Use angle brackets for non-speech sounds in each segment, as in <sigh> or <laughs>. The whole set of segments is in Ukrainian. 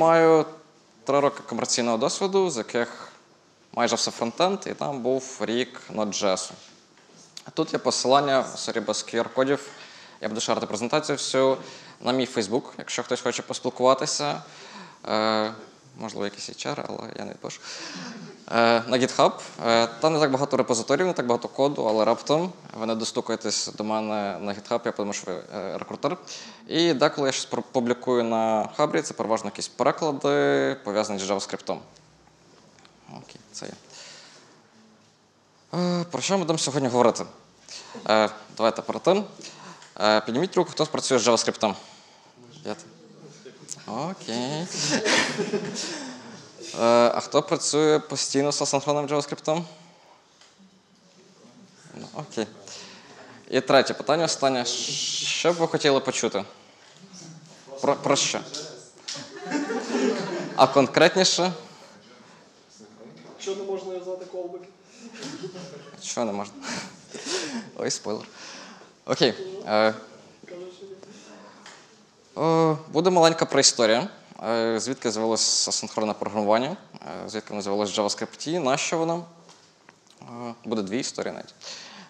маю три роки комерційного досвіду, з яких майже все фронтенд, і там був рік Node.js. Тут є посилання, сорі, без QR-кодів. Я буду шарити презентацію всю на мій Facebook, якщо хтось хоче поспілкуватися. Е, можливо, якийсь HR, але я не пишу. Е, на GitHub. Е, там не так багато репозиторів, не так багато коду, але раптом ви не достукаєтесь до мене на GitHub, я подумаю, що ви е, рекрутер. І деколи я щось публікую на Хабрі, це переважно якісь переклади, пов'язані з JavaScript. Окей, це. Е, Про що ми будемо сьогодні говорити? Давайте перед тим. Е, Підніміть руку, хто працює з JavaScript. Окей. Е, А хто працює постійно з асинхронним JavaScript? Ну, Окей. І третє питання останнє. Що б ви хотіли почути? Про, про що? А конкретніше? Що не можна юзати колбики? Що не можна? Ой, спойлер. Окей. Е, буде маленька преісторія. Е, Звідки з'явилося асинхронне програмування, е, звідки воно з'явилося в JavaScript, на що воно. Е, Буде дві історії навіть.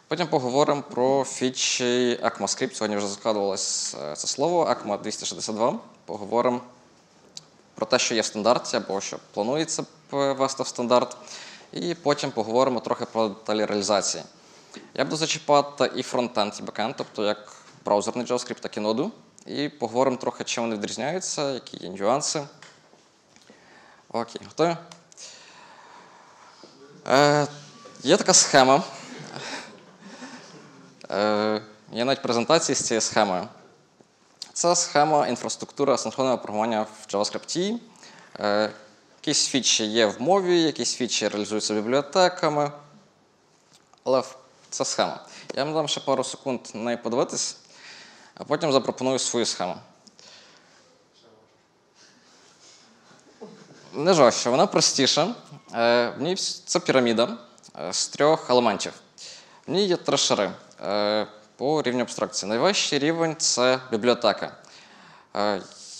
Потім поговоримо про фічі ECMAScript. Сьогодні вже згадувалось це слово, ECMA 262. Поговоримо про те, що є в стандарті, або що планується ввести в стандарт. І потім поговоримо трохи про деталі реалізації. Я буду зачіпати і фронтенд, і бекенд, тобто як браузерний JavaScript, так і ноду. І поговоримо трохи, чим вони відрізняються, які є нюанси. Окей, готові? Е, є така схема. Е, є навіть презентації з цією схемою. Це схема інфраструктури асинхронного програмування в JavaScript. Е, якісь фічі є в мові, якісь фічі реалізуються бібліотеками. Але це схема. Я вам дам ще пару секунд на неї подивитись, а потім запропоную свою схему. Не жорстче, вона простіша. Е, В ній це піраміда е, з трьох елементів. В ній є три шари е, по рівню абстракції. Найвищий рівень це бібліотека.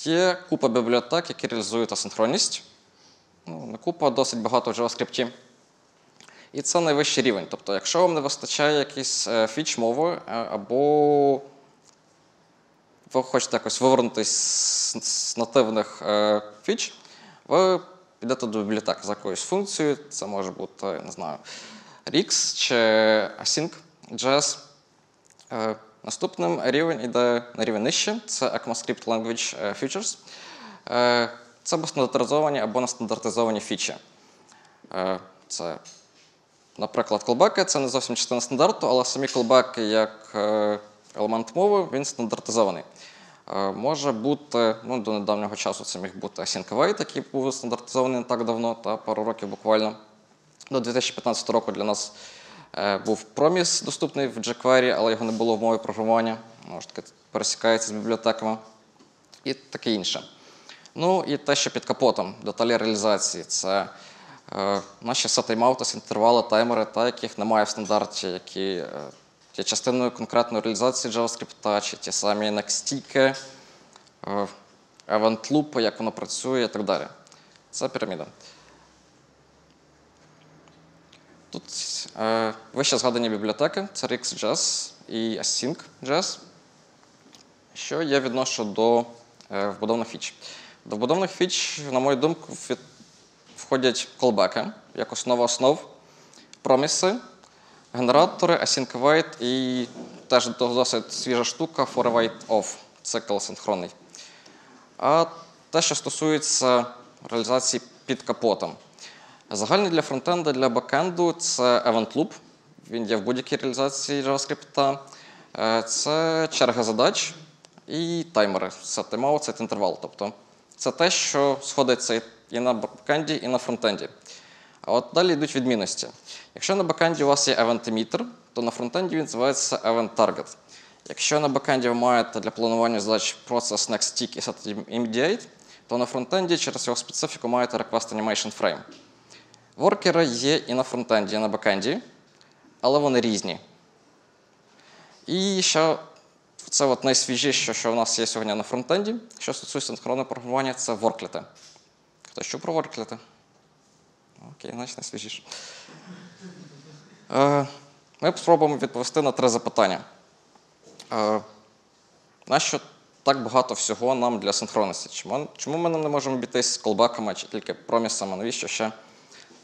Є купа бібліотек, які реалізують асинхронність. Ну, купа, досить багато в JavaScript. І це найвищий рівень. Тобто, якщо вам не вистачає якийсь е, фіч мови, е, або ви хочете якось вивернутися з, нативних е, фіч, ви підете до бібліотеки за якоюсь функцією. Це може бути, не знаю, Rix чи Async.js. Е, Наступним рівень іде на рівень нижче, це ECMAScript Language е, Features. Е, Це або стандартизовані, або нестандартизовані фічі. Е, Це, наприклад, колбеки це не зовсім частина стандарту, але самі колбеки як е, елемент мови, він стандартизований. Е, Може бути, ну, до недавнього часу це міг бути Async який був стандартизований не так давно, та пару років буквально. До 2015 року для нас е, був проміс доступний в jQuery, але його не було в мові програмування. Може таки пересікається з бібліотеками і таке інше. Ну і те, що під капотом, деталі реалізації, це е, наші сетаймаути, інтервали, таймери, та, яких немає в стандарті, які е, є частиною конкретної реалізації JavaScript, чи ті самі некстіки, event loop, як воно працює і так далі. Це піраміда. Тут е, вище згадані бібліотеки це Rix.js і Async.js, що я відношу до е, вбудованих фіч. До вбудованих фіч, на мою думку, входять колбеки як основа основ, проміси, генератори, async await і теж досить свіжа штука for await off, цикл синхронний. А те, що стосується реалізації під капотом. Загальний для фронтенда, для бекенду це event loop. Він є в будь-якій реалізації JavaScript. Е, Це черга задач і таймери. Це тайм-аут, це інтервал. Тобто це те, що сходиться і на бекенді, і на фронтенді. А от далі йдуть відмінності. Якщо на бекенді у вас є event emitter, то на фронтенді він називається event target. Якщо на бекенді ви маєте для планування задач process next tick і set immediate, то на фронтенді через його специфіку маєте request animation frame. Воркери є і на фронтенді, і на бекенді, але вони різні. І ще це от найсвіжіше, що в нас є сьогодні на фронтенді, що стосується синхронного програмування, це ворклети. Хто що про ворклети? Окей, значить не свіжіше. Е, Ми спробуємо відповісти на три запитання. Е, Нащо так багато всього нам для синхронності? Чому, ми не можемо обійтись з колбаками чи тільки промісами? Навіщо ще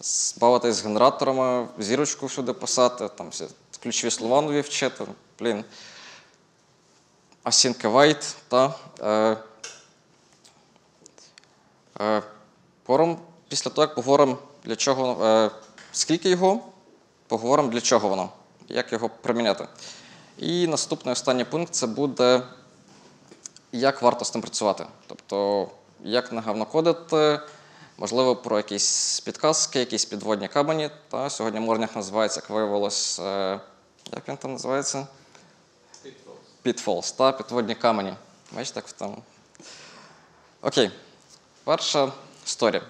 збавитись з генераторами, зірочку всюди писати, там всі ключові слова нові вчити? Блін. Await, та. Е, е, після того, як поговоримо, для чого, е, скільки його, поговоримо, для чого воно, як його приміняти. І наступний останній пункт це буде, як варто з тим працювати. Тобто, як не гавнокодити, можливо, про якісь підказки, якісь підводні камені. Та, сьогодні морнях називається, як виявилось, е, як він там називається? Pitfalls, та, підводні камені. Бачите, як там. Окей. Перша історія.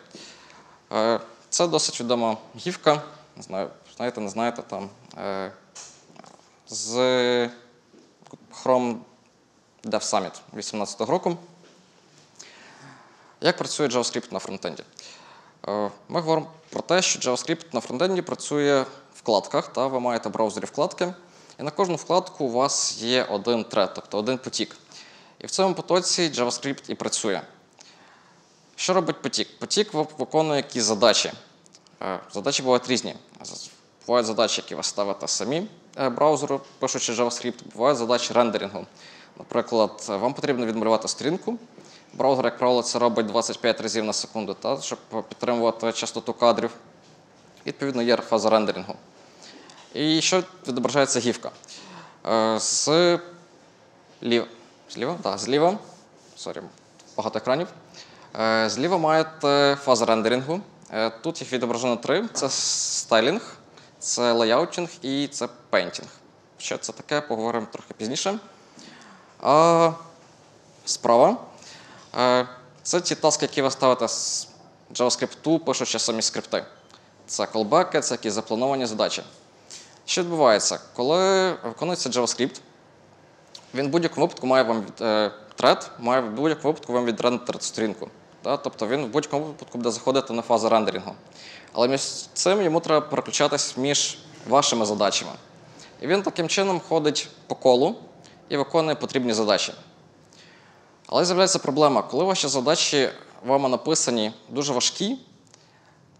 Е, Це досить відома гівка. Не знаю, знаєте, не знаєте там. е, З Chrome Dev Summit 2018 року. Як працює JavaScript на фронтенді? Е, Ми говоримо про те, що JavaScript на фронтенді працює в вкладках, та ви маєте браузері вкладки, і на кожну вкладку у вас є один тред, тобто один потік. І в цьому потоці JavaScript і працює. Що робить потік? Потік виконує якісь задачі. Е, Задачі бувають різні. Бувають задачі, які ви ставите самі е, браузеру, пишучи JavaScript, бувають задачі рендерінгу. Наприклад, е, вам потрібно відмалювати сторінку. Браузер, як правило, це робить 25 разів на секунду, та, щоб підтримувати частоту кадрів. Відповідно, є фаза рендерінгу. І що відображається? Гівка? З ліва. Зліва? Так, зліва. Сорі, багато екранів. Зліва маєте фазу рендерінгу. Е, Тут їх відображено три: це стайлінг, це лейаутінг і це пейнтінг. Що це таке, поговоримо трохи пізніше. Справа е, це ті таски, які ви ставите з JavaScript, пишучи самі скрипти. Це колбеки, це якісь заплановані задачі. Що відбувається? Коли виконується JavaScript, він в будь-якому випадку має вам е, тред, має в будь-якому випадку вам відрендерити сторінку. Тобто він в будь-якому випадку буде заходити на фазу рендерінгу. Але між цим йому треба переключатись між вашими задачами. І він таким чином ходить по колу і виконує потрібні задачі. Але з'являється проблема, коли ваші задачі вами написані дуже важкі,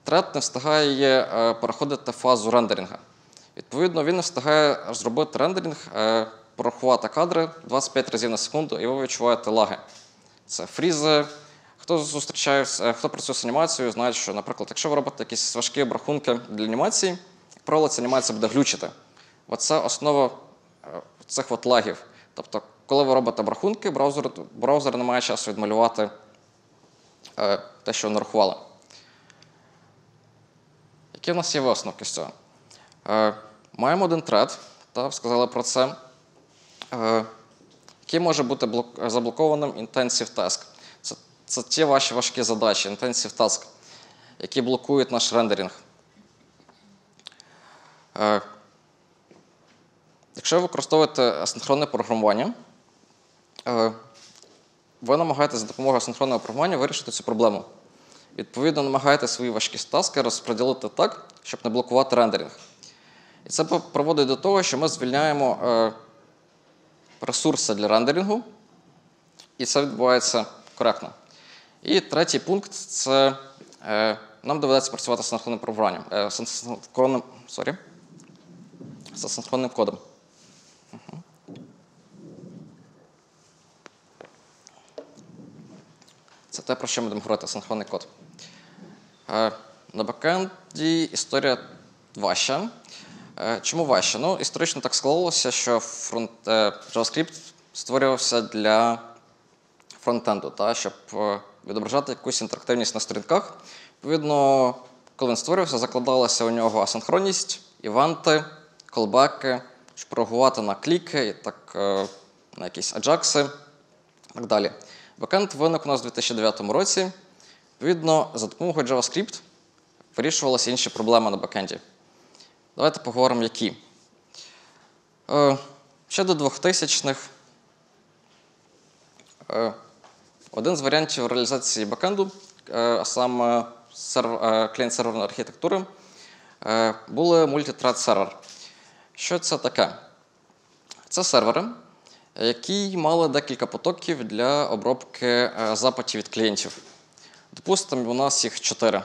тред не встигає е, переходити фазу рендеринга. Відповідно, він не встигає зробити рендеринг, е, порахувати кадри 25 разів на секунду, і ви відчуваєте лаги. Це фрізи. Хто зустрічає, е, хто працює з анімацією, знає, що, наприклад, якщо ви робите якісь важкі обрахунки для анімації, правило, ця анімація буде глючити. Оце основа е, цих от лагів. Тобто, коли ви робите обрахунки, браузер, браузер не має часу відмалювати е, те, що ви нарахували. Які в нас є висновки з цього? Маємо один тред, та, сказали про це, який може бути блок- заблокованим intensive task. Це, ті ваші важкі задачі, intensive task, які блокують наш рендеринг. Е, якщо ви використовуєте асинхронне програмування, е, ви намагаєтесь за допомогою асинхронного програмування вирішити цю проблему. Відповідно, намагаєтесь свої важкі таски розподілити так, щоб не блокувати рендеринг. І це приводить до того, що ми звільняємо е, ресурси для рендерінгу, і це відбувається коректно. І третій пункт це е, нам доведеться працювати з синхронним програмуванням, е, синхронним, sorry, з синхронним кодом. Це те, про що ми будемо говорити, синхронний код. Е, На бекенді історія важча. Е, Чому важче? Ну, історично так склалося, що фронт, е, JavaScript створювався для фронтенду, та, щоб відображати якусь інтерактивність на сторінках. Відповідно, коли він створювався, закладалася у нього асинхронність, івенти, колбеки, щоб реагувати на кліки, і так, е, на якісь аджакси і так далі. Бекенд виник у нас у 2009 році. Відповідно, за допомогою JavaScript вирішувалися інші проблеми на бекенді. Давайте поговоримо, які. Е, ще до 2000-х е, один з варіантів реалізації бекенду е, а саме е, клієнт-серверної архітектури, е, були мультитред сервер. Що це таке? Це сервери, які мали декілька потоків для обробки запитів від клієнтів. Допустимо, у нас їх чотири.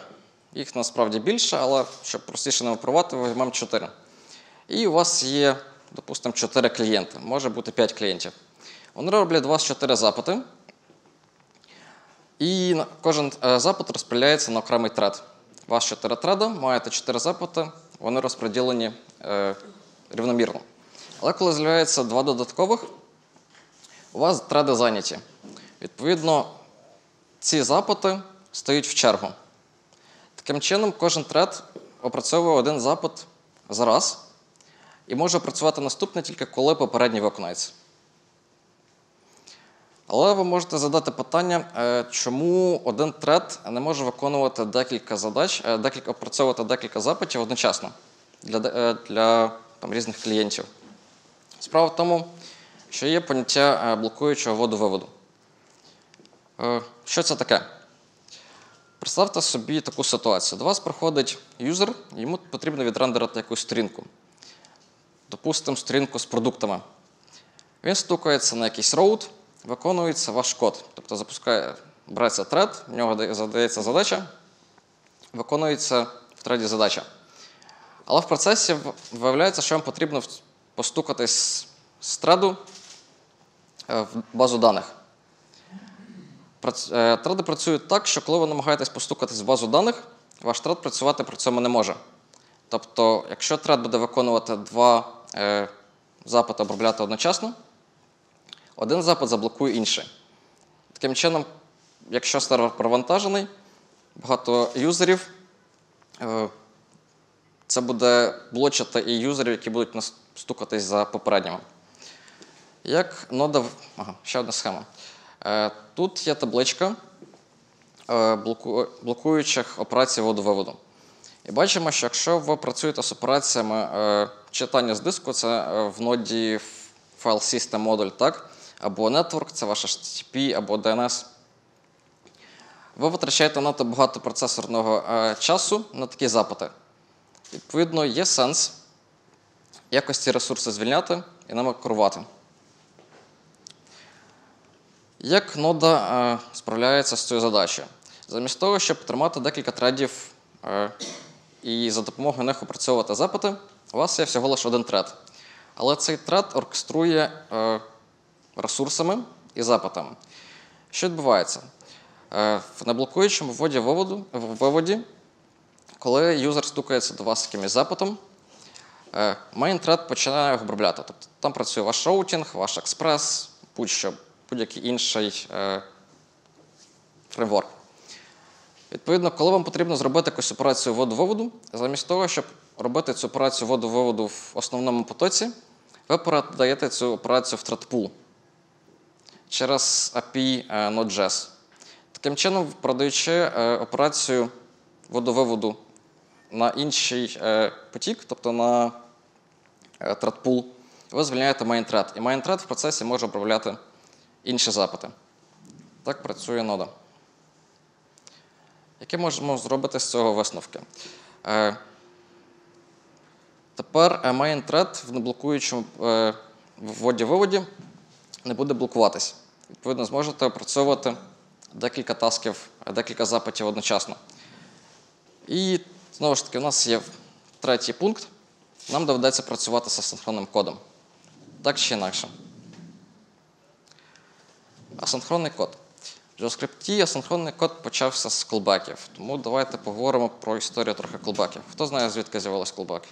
Їх насправді більше, але щоб простіше не випробувати, візьмемо чотири. І у вас є, допустимо, 4 клієнти, може бути 5 клієнтів. Вони роблять 24 запити, і кожен е, запит розподіляється на окремий тред. У вас 4 треда, маєте 4 запити, вони розподілені е, рівномірно. Але коли з'являється два додаткових, у вас треди зайняті. Відповідно, ці запити стають в чергу. Таким чином, кожен тред опрацьовує один запит за раз і може працювати наступне тільки коли попередній виконається. Але ви можете задати питання, е, чому один тред не може виконувати декілька задач, е, декілька, опрацьовувати декілька запитів одночасно для, е, для там, різних клієнтів. Справа в тому, що є поняття блокуючого воду-виводу. Е, Що це таке? Представте собі таку ситуацію. До вас приходить юзер, йому потрібно відрендерити якусь сторінку. Допустимо, сторінку з продуктами. Він стукається на якийсь роут, виконується ваш код. Тобто запускає, береться тред, в нього задається задача, виконується в треді задача. Але в процесі виявляється, що вам потрібно постукатись з треду е, в базу даних. Треди працюють так, що коли ви намагаєтесь постукатись в базу даних, ваш тред працювати при цьому не може. Тобто, якщо тред буде виконувати два е, запити обробляти одночасно, один запит заблокує інший. Таким чином, якщо сервер провантажений, багато юзерів, е, це буде блочити і юзерів, які будуть нас- стукатись за попередніми. Як нода. Ага, ще одна схема. Е, Тут є табличка е, блоку- блокуючих операцій водовиводу. І бачимо, що якщо ви працюєте з операціями читання з диску, це в ноді файл System Module, так? Або Network, це ваш HTTP, або DNS. Ви витрачаєте надто багато процесорного е, часу на такі запити. Відповідно, є сенс якось ці ресурси звільняти і ними керувати. Як нода е, справляється з цією задачею? Замість того, щоб тримати декілька тредів е, і за допомогою них опрацьовувати запити, у вас є всього лише один тред. Але цей тред оркеструє е, ресурсами і запитами. Що відбувається? Е, в неблокуючому вводі виводу, виводі, коли юзер стукається до вас з якимось запитом, е, thread починає його обробляти. Тобто там працює ваш роутінг, ваш експрес, будь-що, будь-який інший е, фреймворк. Відповідно, коли вам потрібно зробити якусь операцію вводу-виводу, замість того, щоб робити цю операцію вводу-виводу в основному потоці, ви передаєте цю операцію в thread-pool через API е, Node.js. Таким чином, продаючи е, операцію водовиводу на інший е, потік, тобто на е, ви звільняєте thread. І thread в процесі може обробляти інші запити. Так працює нода. Які можемо зробити з цього висновки? Тепер е, main thread в неблокуючому вводі-виводі не буде блокуватись. Відповідно, зможете опрацьовувати декілька тасків, декілька запитів одночасно. І знову ж таки, у нас є третій пункт. Нам доведеться працювати з асинхронним кодом. Так чи інакше. Асинхронний код. В JavaScript асинхронний код почався з колбеків. Тому давайте поговоримо про історію трохи колбеків. Хто знає, звідки з'явились колбеки?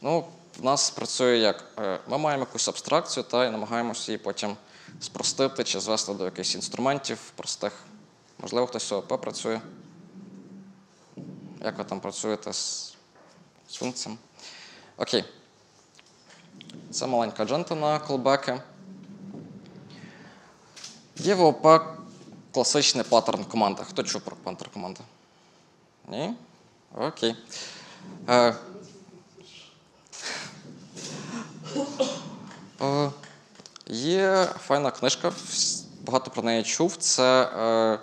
Ну, в нас працює як? Е, Ми маємо якусь абстракцію та і намагаємося її потім спростити чи звести до якихось інструментів простих. Можливо, хтось з ООП працює. Як ви там працюєте з, з функціями? Окей. Це маленька аджента на колбеки. Є в ООП класичний паттерн команди. Хто чув про паттерн команди? Ні? Окей. Е, Е, Є файна книжка, багато про неї чув, це е,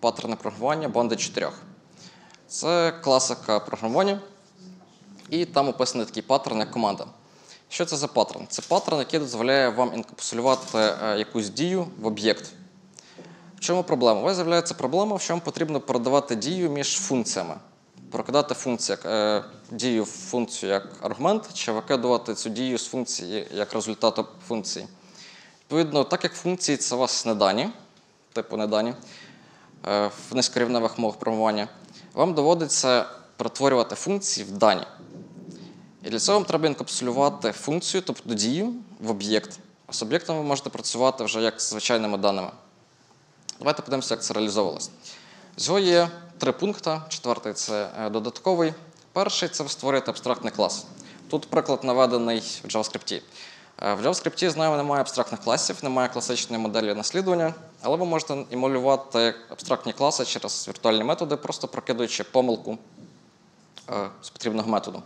паттерни програмування банди 4. Це класика програмування, і там описаний такий паттерн, як команда. Що це за паттерн? Це паттерн, який дозволяє вам інкапсулювати е, якусь дію в об'єкт. В чому проблема? У вас з'являється проблема, що вам потрібно передавати дію між функціями. Прокидати функцію, як, е, дію функцію як аргумент, чи викидувати цю дію з функції як результату функції. Відповідно, так як функції це у вас не дані, типу не дані, е, в низькорівневих мовах програмування, вам доводиться перетворювати функції в дані. І для цього вам треба інкапсулювати функцію, тобто дію, в об'єкт. А з об'єктом ви можете працювати вже як з звичайними даними. Давайте подивимося, як це реалізовувалось. Всього є три пункти. Четвертий це е, додатковий. Перший це ви створюєте абстрактний клас. Тут приклад наведений в JavaScript. Е, В JavaScript, знаємо, немає абстрактних класів, немає класичної моделі наслідування, але ви можете емулювати абстрактні класи через віртуальні методи, просто прокидуючи помилку е, з потрібного методу.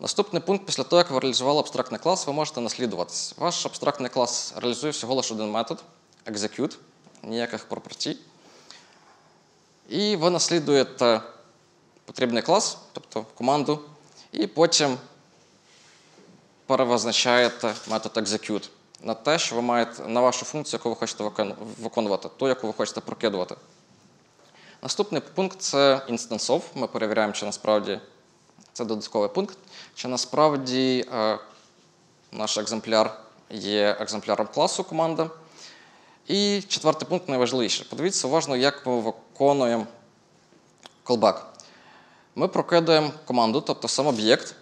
Наступний пункт, після того, як ви реалізували абстрактний клас, ви можете наслідуватись. Ваш абстрактний клас реалізує всього лише один метод execute, ніяких пропертій. І ви наслідуєте потрібний клас, тобто команду, і потім перевизначаєте метод execute на те, що ви маєте на вашу функцію, яку ви хочете виконувати, ту, яку ви хочете прокидувати. Наступний пункт це of. Ми перевіряємо, чи насправді це додатковий пункт, чи насправді е, наш екземпляр є екземпляром класу команди. І четвертий пункт найважливіший. Подивіться уважно, як ми виконуємо callback. Ми прокидаємо команду, тобто сам об'єкт,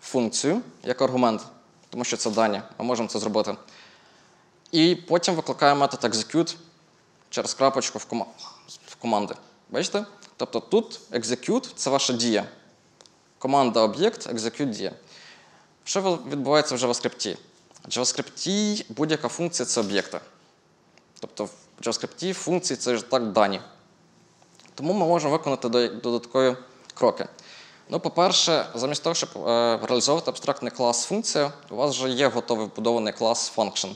функцію як аргумент, тому що це дані, ми можемо це зробити. І потім викликаємо метод execute через крапочку в, кома- в команди. Бачите? Тобто тут execute це ваша дія. Команда об'єкт, execute дія. Що відбувається в JavaScript? В JavaScript будь-яка функція це об'єкти. Тобто в JavaScript функції це ж так дані. Тому ми можемо виконати додаткові кроки. Ну, по-перше, замість того, щоб е, реалізовувати абстрактний клас функція, у вас вже є готовий вбудований клас function.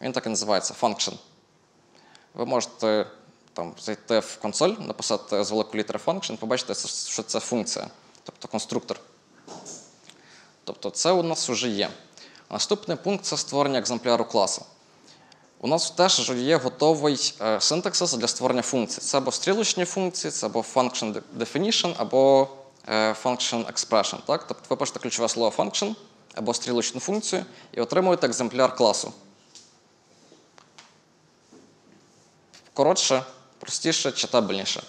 Він так і називається function. Ви можете там, зайти в консоль, написати з великої літери function, побачите, що це функція, тобто конструктор. Тобто це у нас вже є. Наступний пункт це створення екземпляру класу. У нас теж є готовий е, синтаксис для створення функцій. Це або стрілочні функції, це або function definition, або е, function expression. Так? Тобто ви пишете ключове слово function або стрілочну функцію і отримуєте екземпляр класу. Коротше, простіше, читабельніше.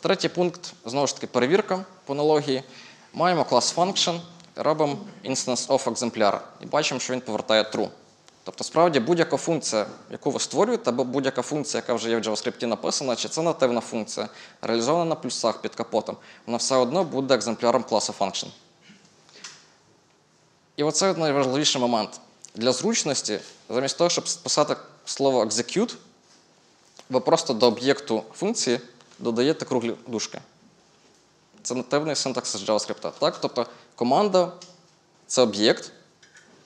Третій пункт знову ж таки перевірка по аналогії. Маємо клас function, робимо instance of екземпляр і бачимо, що він повертає true. Тобто, справді, будь-яка функція, яку ви створюєте, або будь-яка функція, яка вже є в JavaScript написана, чи це нативна функція, реалізована на плюсах під капотом, вона все одно буде екземпляром класу function. І оце найважливіший момент. Для зручності, замість того, щоб писати слово execute, ви просто до об'єкту функції додаєте круглі дужки. Це нативний синтаксис JavaScript. Так? Тобто команда це об'єкт.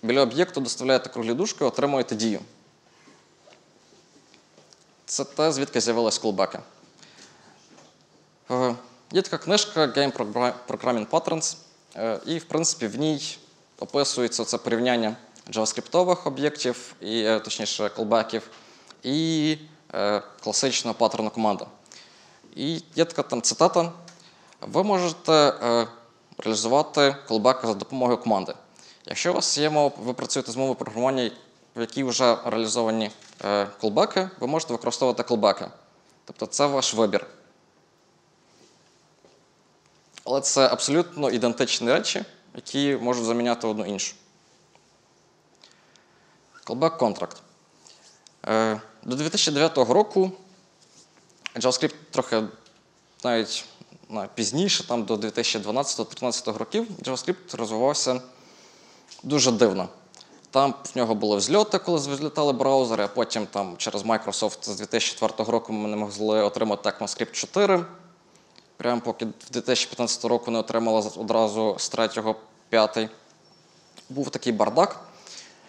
Біля об'єкту доставляєте круглі дужки, отримуєте дію. Це те, звідки з'явились колбеки. Є така книжка Game Programming Patterns, е, і, в принципі, в ній описується це порівняння JavaScript об'єктів, і, е, точніше, колбеків, і е, класичного паттерну команди. І є така там цитата: ви можете реалізувати колбеки за допомогою команди. Якщо у вас є мова, ви працюєте з мовою програмування, в якій вже реалізовані колбеки, ви можете використовувати колбеки. Тобто це ваш вибір. Але це абсолютно ідентичні речі, які можуть заміняти одну іншу. Callback контракт. Е, До 2009 року JavaScript трохи навіть пізніше, там до 2012-2013 років, JavaScript розвивався дуже дивно. Там в нього були взльоти, коли злітали браузери, а потім там, через Microsoft з 2004 року ми не могли отримати ECMAScript 4. Прямо поки в 2015 року не отримали одразу з 3 5 Був такий бардак.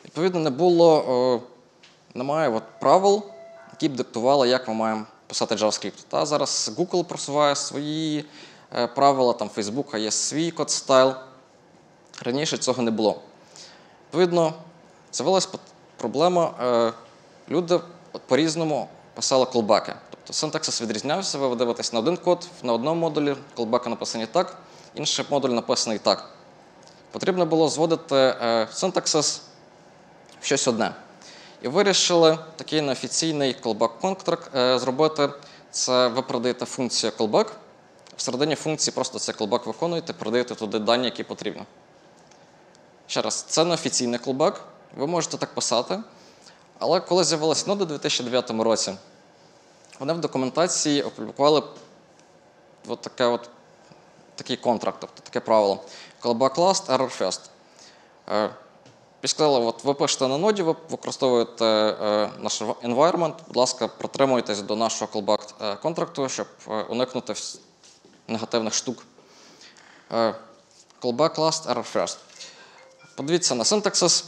Відповідно, не було е, немає от правил, які б диктували, як ми маємо писати JavaScript. Та зараз Google просуває свої е, правила, там Facebook є свій код стайл. Раніше цього не було. Відповідно, з'явилася проблема. е, Люди по-різному писали колбаки. Тобто синтаксис відрізнявся, ви дивитесь на один код, на одному модулі колбаки написані так, інший модуль написаний так. Потрібно було зводити е, синтаксис в щось одне. І вирішили такий неофіційний callback контракт е, зробити. Це ви передаєте функцію callback. Всередині функції просто цей callback виконуєте, передаєте туди дані, які потрібні. Ще раз, це неофіційний callback, ви можете так писати. Але коли з'явилась нода у 2009 році, вони в документації опублікували от таке от, такий контракт, тобто таке правило. Callback last, error first. Е, і сказали, от ви пишете на ноді, ви використовуєте е, наш environment, будь ласка, притримуйтесь до нашого callback е, контракту, щоб уникнути негативних штук. Callback last, error first. Подивіться на синтаксис.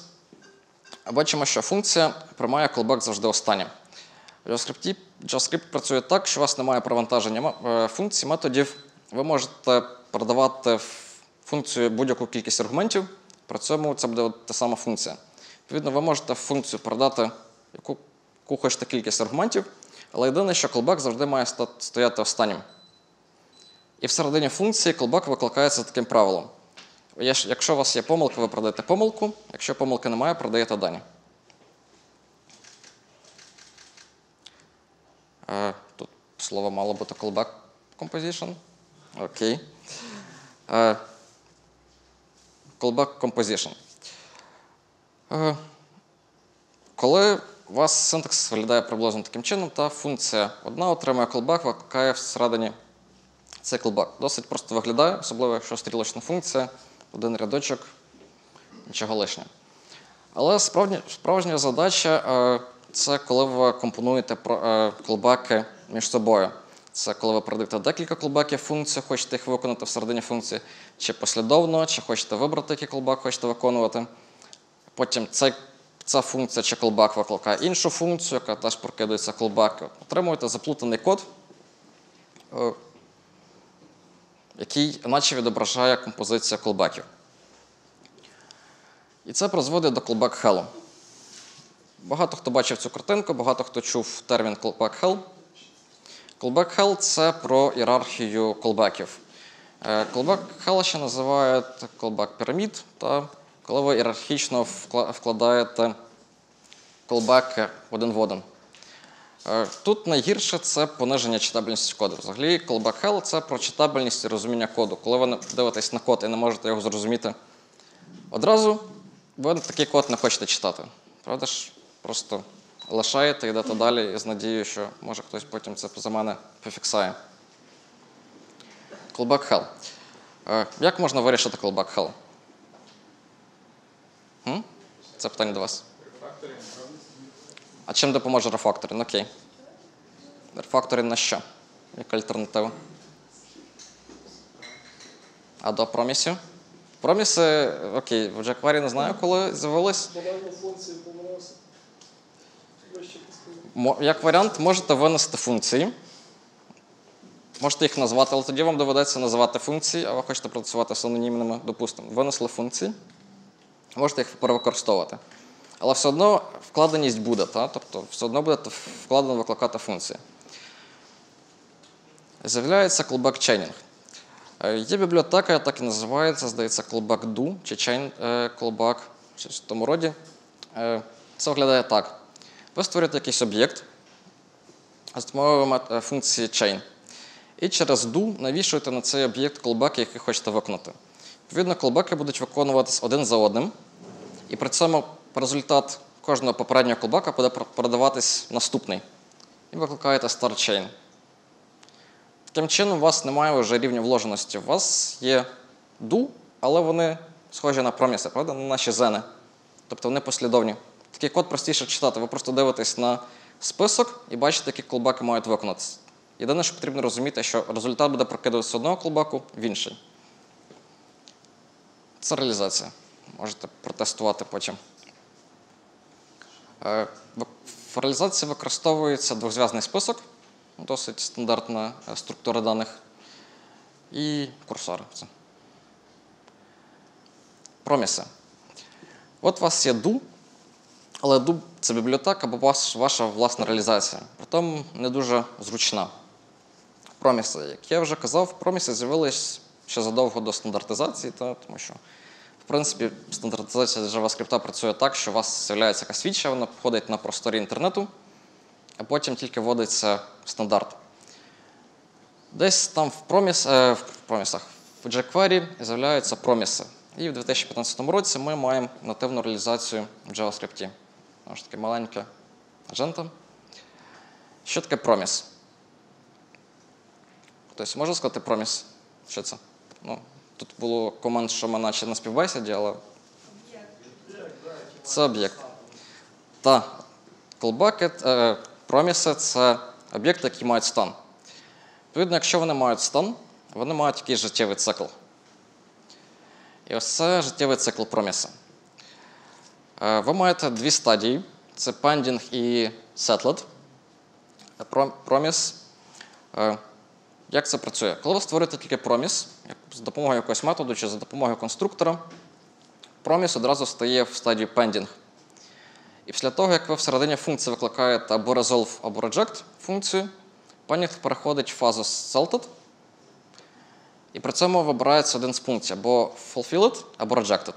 Бачимо, що функція приймає callback завжди останнім. В JavaScript, JavaScript працює так, що у вас немає провантаження е, функцій, методів. Ви можете передавати функцію будь-яку кількість аргументів, при цьому це буде та сама функція. Відповідно, ви можете функцію передати яку, яку хочете кількість аргументів, але єдине, що callback завжди має стояти останнім. І всередині функції callback викликається таким правилом. Якщо у вас є помилка, ви продаєте помилку, якщо помилки немає, продаєте дані. Е, Тут слово мало бути callback composition. Окей. Е, Callback composition. Е, Коли у вас синтаксис виглядає приблизно таким чином, та функція одна отримує callback, викликає всередині цей callback. Досить просто виглядає, особливо якщо стрілочна функція, один рядочок, нічого лишнього. Але справді, справжня задача е, це коли ви компонуєте е, колбаки між собою. Це коли ви передаєте декілька колбаків функцію, хочете їх виконати всередині функції, чи послідовно, чи хочете вибрати, який колбак хочете виконувати. Потім цей, ця функція чи колбак викликає іншу функцію, яка теж прокидується колбак. Отримуєте заплутаний код, е, який наче відображає композиція колбаків. І це призводить до callback hell. Багато хто бачив цю картинку, багато хто чув термін callback hell. Callback hell – це про ієрархію колбеків. Callback hell ще називають callback пірамід, коли ви ієрархічно вкладаєте колбеки один в один. Е, Тут найгірше це пониження читабельності коду. Взагалі, callback hell – це про читабельність і розуміння коду. Коли ви дивитесь на код і не можете його зрозуміти одразу, ви такий код не хочете читати. Правда ж? Просто лишаєте, йдете далі з надією, що може хтось потім це за мене пофіксає. Callback hell. Е, Як можна вирішити callback hell? Це питання до вас. А чим допоможе рефакторинг? Окей. Рефакторинг на що? Яка альтернатива? А до промісів? Проміси, окей, в jQuery не знаю, коли з'явились. Як варіант, можете винести функції. Можете їх назвати, але тоді вам доведеться називати функції, а ви хочете працювати з анонімними, допустимо. Винесли функції, можете їх перевикористовувати. Але все одно вкладеність буде, та? тобто все одно буде вкладено викликати функції. З'являється callback chaining. Е, Є бібліотека, так і називається, здається, callback do чи chain е, callback, щось в тому роді. Е, Це виглядає так. Ви створюєте якийсь об'єкт з допомогою функції chain. І через do навішуєте на цей об'єкт колбеки, які хочете виконати. Відповідно, колбеки будуть виконуватись один за одним, і при цьому результат кожного попереднього колбака буде передаватись наступний. І викликаєте start chain. Таким чином, у вас немає вже рівня вложеності. У вас є do, але вони схожі на проміси, правда? На наші зени. Тобто вони послідовні. Такий код простіше читати. Ви просто дивитесь на список і бачите, які колбаки мають виконатися. Єдине, що потрібно розуміти, що результат буде прокидуватися з одного колбаку в інший. Це реалізація. Можете протестувати потім. Е, в- реалізації використовується двозв'язний список, досить стандартна е, структура даних, і курсори. Проміси. От у вас є do, але do – це бібліотека або ваша власна реалізація. Притом не дуже зручна. Проміси, як я вже казав, проміси з'явились ще задовго до стандартизації, та, тому що, в принципі, стандартизація JavaScript працює так, що у вас з'являється якась фіча, вона входить на просторі інтернету, а потім тільки вводиться стандарт. Десь там в, проміс, е, в промісах, в jQuery з'являються проміси. І в 2015 році ми маємо нативну реалізацію в JavaScript. Знову ж таки, маленька агента. Що таке проміс? Хтось може сказати проміс? Що це? Ну, тут було команд, що ми наче на співбесіді, але. Це об'єкт. Та callback, е, проміси це об'єкти, які мають стан. Відповідно, якщо вони мають стан, вони мають якийсь життєвий цикл. І ось це життєвий цикл проміса. Е, Ви маєте дві стадії: це pending і settled. Проміс. Е, Як це працює? Коли ви створюєте тільки проміс як- з допомогою якогось методу чи за допомогою конструктора, проміс одразу стає в стадії pending. І після того, як ви всередині функції викликаєте або resolve, або reject функцію, pending переходить в фазу settled, і при цьому вибирається один з пунктів або fulfilled, або rejected.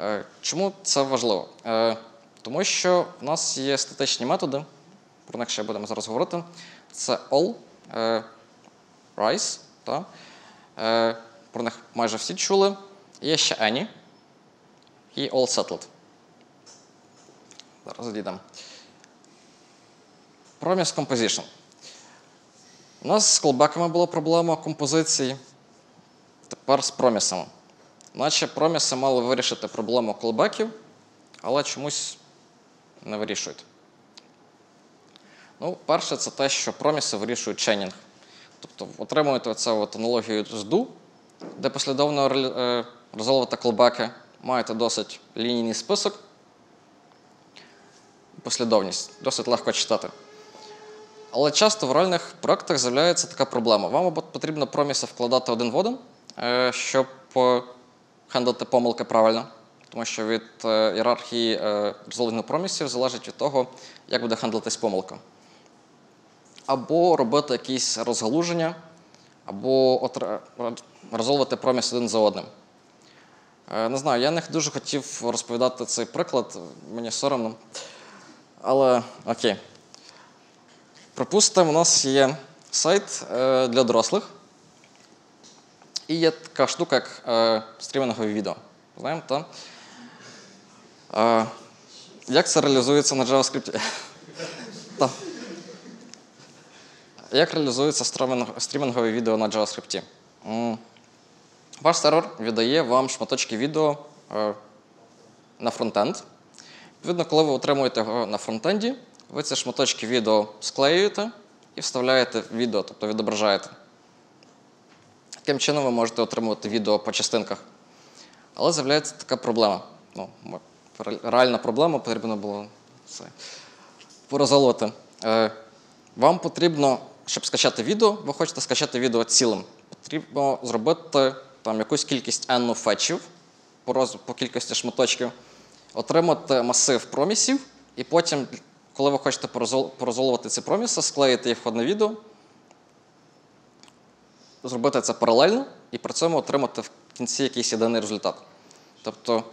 Е, Чому це важливо? Е, Тому що в нас є статичні методи, про них ще будемо зараз говорити. Це all, rise, та? Е, про них майже всі чули. Є ще any і all settled. Зараз дійдемо. Promise composition. У нас з колбеками була проблема композиції. Тепер з промісами. Наче проміси мали вирішити проблему колбеків, але чомусь не вирішують. Ну, перше, це те, що проміси вирішують чейнінг. Тобто отримуєте оцю от аналогію з do, де послідовно е, колбеки, маєте досить лінійний список, послідовність, досить легко читати. Але часто в реальних проєктах з'являється така проблема. Вам потрібно проміси вкладати один в один, е, щоб хендлити помилки правильно. Тому що від е, ієрархії е, промісів залежить від того, як буде хендлитись помилка. Або робити якісь розгалуження, або отр- проміс один за одним. Е, Не знаю, я не дуже хотів розповідати цей приклад, мені соромно. Але окей. Припустимо, у нас є сайт е, для дорослих. І є така штука, як е, стрімінгове відео. Знаємо, так? Е, як це реалізується на JavaScript? <laughs> Як реалізується стрімінгове відео на JavaScript? Ваш сервер віддає вам шматочки відео е, на фронтенд. Відповідно, коли ви отримуєте його на фронтенді, ви ці шматочки відео склеюєте і вставляєте в відео, тобто відображаєте. Таким чином ви можете отримувати відео по частинках. Але з'являється така проблема. Ну, реальна проблема, потрібно було це порозолувати. Е, вам потрібно, щоб скачати відео, ви хочете скачати відео цілим. Потрібно зробити там якусь кількість n фетчів по, по кількості шматочків, отримати масив промісів, і потім, коли ви хочете порозол- порозолувати ці проміси, склеїти їх в одне відео, зробити це паралельно і при цьому отримати в кінці якийсь єдиний результат. Тобто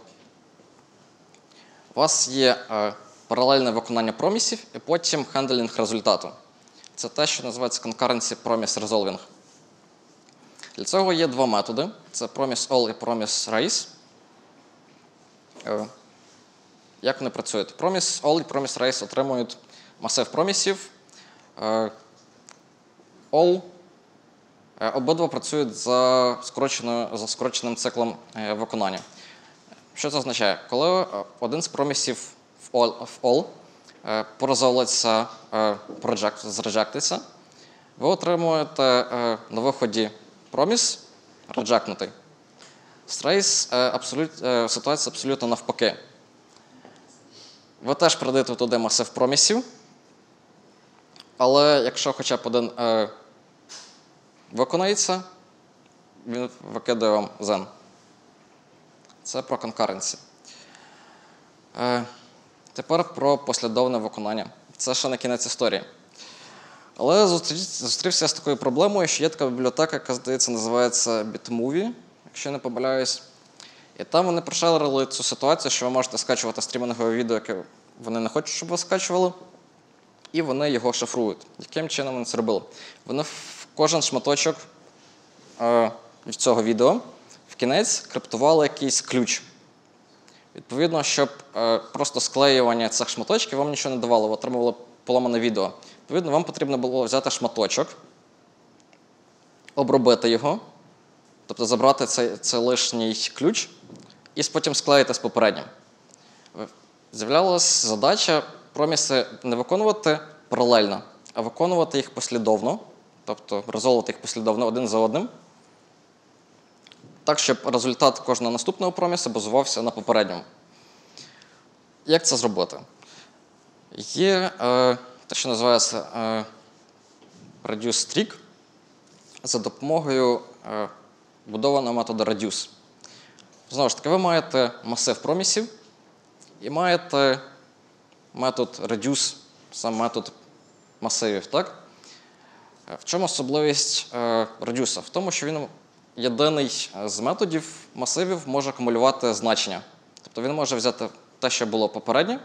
у вас є е, паралельне виконання промісів і потім хендлінг результату. Це те, що називається concurrency promise resolving. Для цього є два методи: це promise all і promise race. Е, Як вони працюють? Promise all і promise race отримують масив промісів. Е, All Е, Обидва працюють за, за скороченим циклом виконання. Що це означає? Коли один з промісів в all, е, порозолиться, е, project, зреджектиться, ви отримуєте е, на виході проміс реджектнутий. З е, е, ситуація абсолютно навпаки. Ви теж передаєте туди масив промісів. Але якщо хоча б один е, виконається, він викидає вам zen. Це про конкуренцію. Тепер про послідовне виконання. Це ще не кінець історії. Але зустрівся з такою проблемою, що є така бібліотека, яка, здається, називається Bitmovie, якщо я не помиляюсь. І там вони прошарили цю ситуацію, що ви можете скачувати стрімінгове відео, яке вони не хочуть, щоб ви скачували, і вони його шифрують. Яким чином вони це робили? Вони в кожен шматочок е, цього відео в кінець криптували якийсь ключ. Відповідно, щоб е, просто склеювання цих шматочків вам нічого не давало, ви отримували поламане відео. Відповідно, вам потрібно було взяти шматочок, обробити його, тобто забрати цей, цей лишній ключ і потім склеїти з попереднім. З'являлася задача проміси не виконувати паралельно, а виконувати їх послідовно, тобто резолвувати їх послідовно один за одним, так, щоб результат кожного наступного промісу базувався на попередньому. Як це зробити? Є е, те, що називається е, Reduce Streak за допомогою е, будованого методу Reduce. Знову ж таки, ви маєте масив промісів і маєте метод Reduce, сам метод масивів. Так? Е, В чому особливість е, Reduce? В тому, що він єдиний е, з методів масивів може акумулювати значення. Тобто він може взяти те, що було попереднє,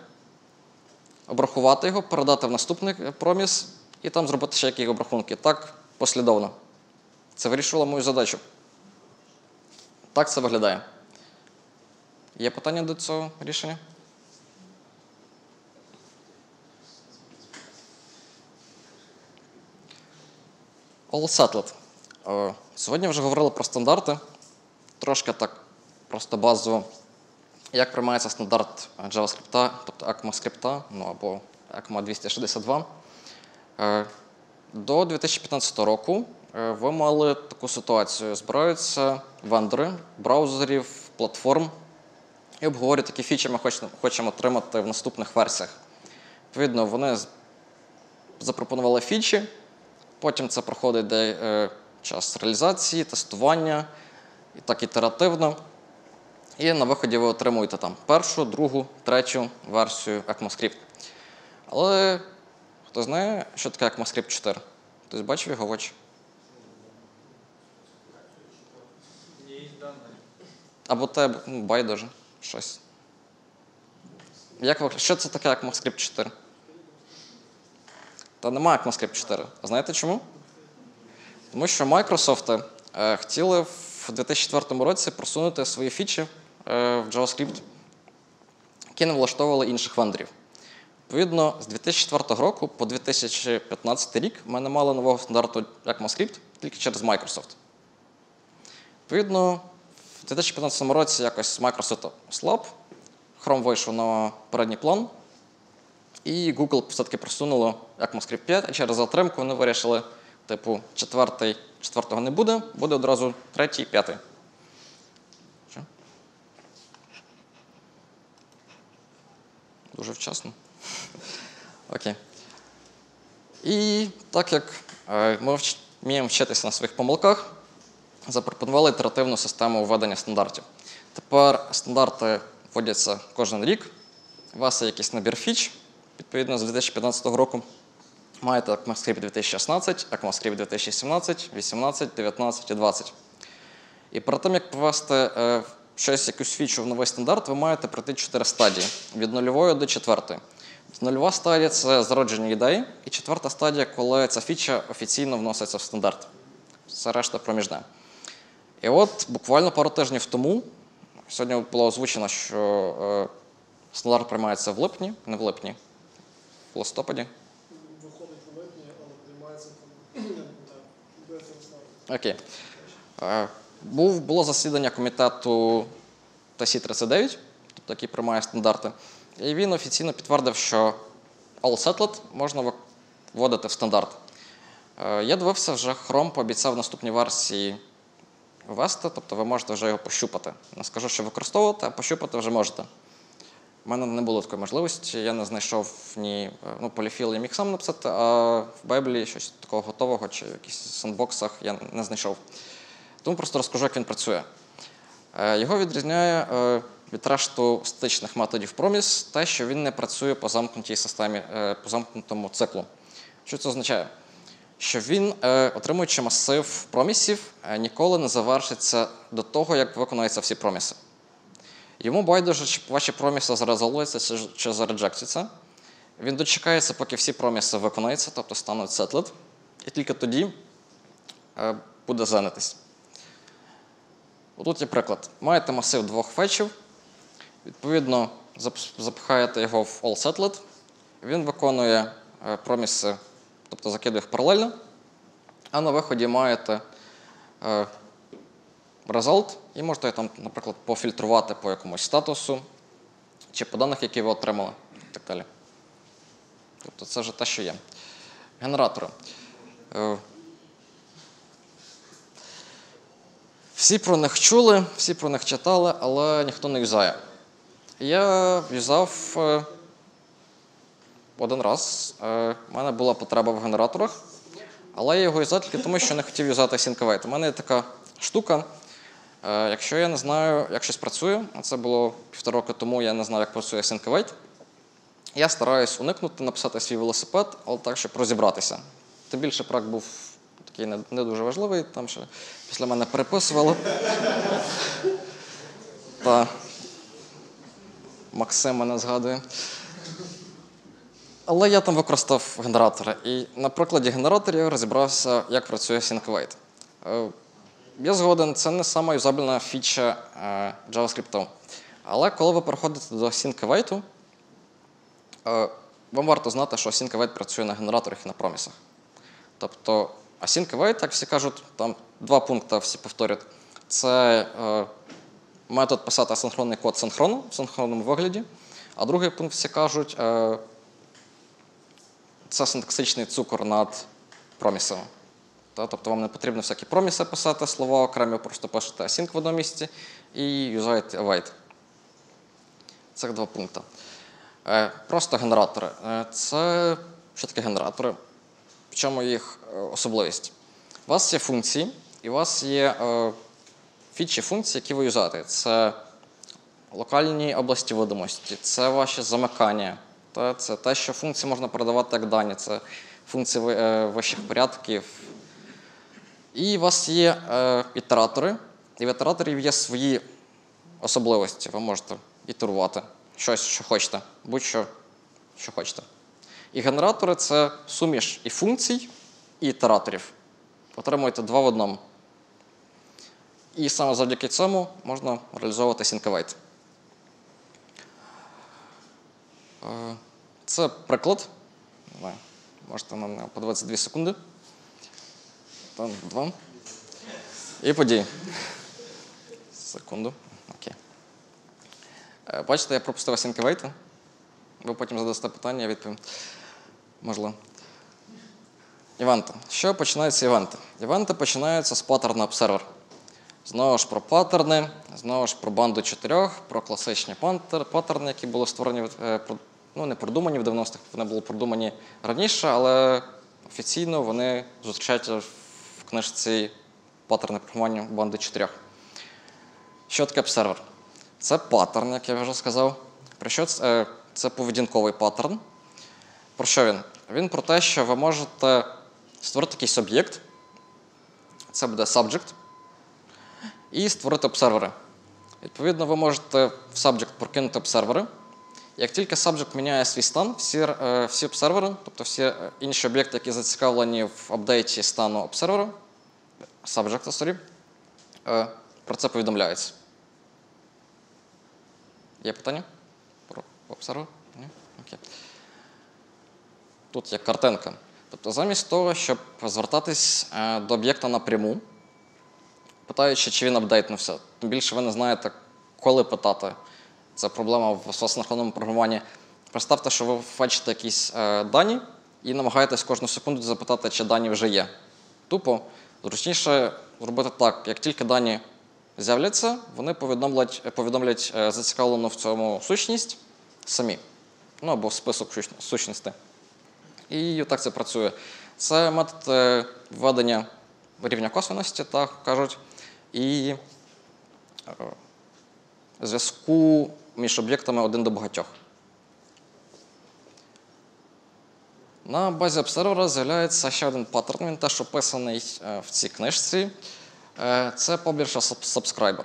обрахувати його, передати в наступний е, проміс і там зробити ще якісь обрахунки. Так послідовно. Це вирішувало мою задачу. Так це виглядає. Є питання до цього рішення? All settled. Сьогодні вже говорили про стандарти. Трошки так просто базово. Як приймається стандарт JavaScript, тобто ECMAScript, ну або ECMA 262. Е, До 2015 року е, ви мали таку ситуацію. Збираються вендори браузерів, платформ і обговорюють, які фічі ми хочемо- отримати в наступних версіях. Відповідно, вони запропонували фічі, потім це проходить е, час реалізації, тестування, і так ітеративно. І на виході ви отримуєте там першу, другу, третю версію ECMAScript. Але хто знає, що таке ECMAScript 4? Хтось бачив його в очі? Або тебе ну, байдуже щось. Як що це таке ECMAScript 4? Та немає ECMAScript 4. А знаєте чому? Тому що Microsoft е, хотіли в 2004 році просунути свої фічі е, в JavaScript, які не влаштовували інших вендорів. Відповідно, з 2004 року по 2015 рік ми не мали нового стандарту ECMAScript тільки через Microsoft. Відповідно, в 2015 році якось Microsoft ослаб, Chrome вийшов на передній план, і Google все-таки просунуло ECMAScript 5, а через затримку вони вирішили, типу, четвертий, четвертого не буде, буде одразу третій, п'ятий. Що? Дуже вчасно. Окей. І так як е, ми вміємо вчитися на своїх помилках, запропонували ітеративну систему введення стандартів. Тепер стандарти вводяться кожен рік. У вас є якийсь набір фіч, відповідно, з 2015 року. Маєте ECMAScript 2016, ECMAScript 2017, 18, 19 і 20. І перед тим, як провести е, щось, якусь фічу в новий стандарт, ви маєте пройти чотири стадії від нульової до четвертої. Нульова стадія це зародження ідеї, і четверта стадія, коли ця фіча офіційно вноситься в стандарт. Все решта проміжне. І от буквально пару тижнів тому, сьогодні було озвучено, що е, стандарт приймається в липні, не в липні, в листопаді. Виходить в липні, але приймається там, я не пам'ятаю, здається, весна. Окей. Е, Був, було засідання комітету ТСі-39, тобто який приймає стандарти, і він офіційно підтвердив, що All Settled можна вводити в стандарт. Е, Я дивився, вже Chrome пообіцяв наступній версії ввести, тобто ви можете вже його пощупати. Не скажу, що використовувати, а пощупати вже можете. У мене не було такої можливості, я не знайшов ні е, ну, поліфіл я міг сам написати, а в Беблі щось такого готового чи в якихось сандбоксах я не знайшов. Тому просто розкажу, як він працює. Е, Його відрізняє е, від решту статичних методів Promise те, що він не працює по замкнутій системі, по замкнутому циклу. Що це означає? Що він, отримуючи масив промісів, ніколи не завершиться до того, як виконуються всі проміси. Йому байдуже, чи ваші проміси зарезолуються чи- зареджектяться. Він дочекається, поки всі проміси виконаються, тобто стануть settled, і тільки тоді е, буде зенитись. Отут є приклад. Маєте масив двох фетчів, відповідно, запихаєте його в all settled, він виконує е, проміси, тобто закидує їх паралельно, а на виході маєте е, result, і можете там, наприклад, пофільтрувати по якомусь статусу чи по даних, які ви отримали, і так далі. Тобто це вже те, що є. Генератори. Е, Всі про них чули, всі про них читали, але ніхто не юзає. Я юзав е, один раз. Е, У мене була потреба в генераторах, але я його юзав тільки тому, що не хотів юзати Syncavate. У мене є така штука. Е, Якщо я не знаю, як щось працює, а це було півтора року тому, я не знав, як працює Syncavate, я стараюсь уникнути написати свій велосипед, але так, щоб розібратися. Тим більше прак був такий не, не дуже важливий, там ще після мене переписували. <laughs> Та Максим мене згадує. Але я там використав генератори. І на прикладі генераторів розібрався, як працює Syncavate. Я згоден, це не сама юзабельна фіча е, JavaScript. Але коли ви переходите до Syncavate, е, вам варто знати, що Syncavate працює на генераторах і на промісах. Тобто Async Await, як всі кажуть, там два пункти всі повторюють. Це е, метод писати асинхронний код синхронно, в синхронному вигляді. А другий пункт всі кажуть, це синтаксичний цукор над промісами. Тобто вам не потрібно всякі проміси писати, слова окремі, просто пишете async в одному місці і юзаєте await. Це два пункти. Е, Просто генератори. Е, Це що таке генератори? В чому їх е, особливість? У вас є функції, і у вас є фічі функції, які ви юзаєте. Це локальні області видимості, це ваші замикання, це те, що функції можна передавати як дані, це функції ви- вищих порядків. І у вас є е, ітератори, і в ітераторів є свої особливості. Ви можете ітерувати щось, що хочете, будь-що, що хочете. І генератори це суміш і функцій, і ітераторів. Отримуєте два в одному. І саме завдяки цьому можна реалізовувати Syncavate. Е, Це приклад. Можете на нього подивитися 2 секунди. Там два. І події. Секунду. Окей. Е, Бачите, я пропустив Syncavate. Ви потім задасте питання, я відповім. Можливо. Івенти. Що починаються івенти? Івенти починаються з паттерна Observer. Знову ж про паттерни, знову ж про банду чотирьох, про класичні паттерни, які були створені, е, ну не продумані в 90-х, вони були продумані раніше, але офіційно вони зустрічаються в книжці паттерни програмування банди чотирьох. Що таке Observer? Це паттерн, як я вже сказав. Про що це? Е, Це поведінковий паттерн. Про що він? Він про те, що ви можете створити якийсь об'єкт, це буде subject, і створити обсервери. Відповідно, ви можете в subject прокинути обсервери. Як тільки subject міняє свій стан, всі, е, всі обсервери, тобто всі е, інші об'єкти, які зацікавлені в апдейті стану обсервера, subject, sorry, е, про це повідомляється. Є питання? Про обсервер? Ні? Окей. Тут є картинка. Тобто, замість того, щоб звертатись е, до об'єкта напряму, питаючи, чи він апдейтнувся, тим більше ви не знаєте, коли питати. Це проблема в асинхронному програмуванні. Представте, що ви бачите якісь е, дані і намагаєтесь кожну секунду запитати, чи дані вже є. Тупо зручніше зробити так, як тільки дані з'являться, вони повідомлять, повідомлять е, зацікавлену в цьому сущність, самі. Ну або список сущ- сущностей. І так це працює. Це метод е, введення рівня косвеності, так кажуть, і е, зв'язку між об'єктами один до багатьох. На базі обсервера з'являється ще один паттерн, він теж описаний е, в цій книжці. Е, Це Publisher Subscriber.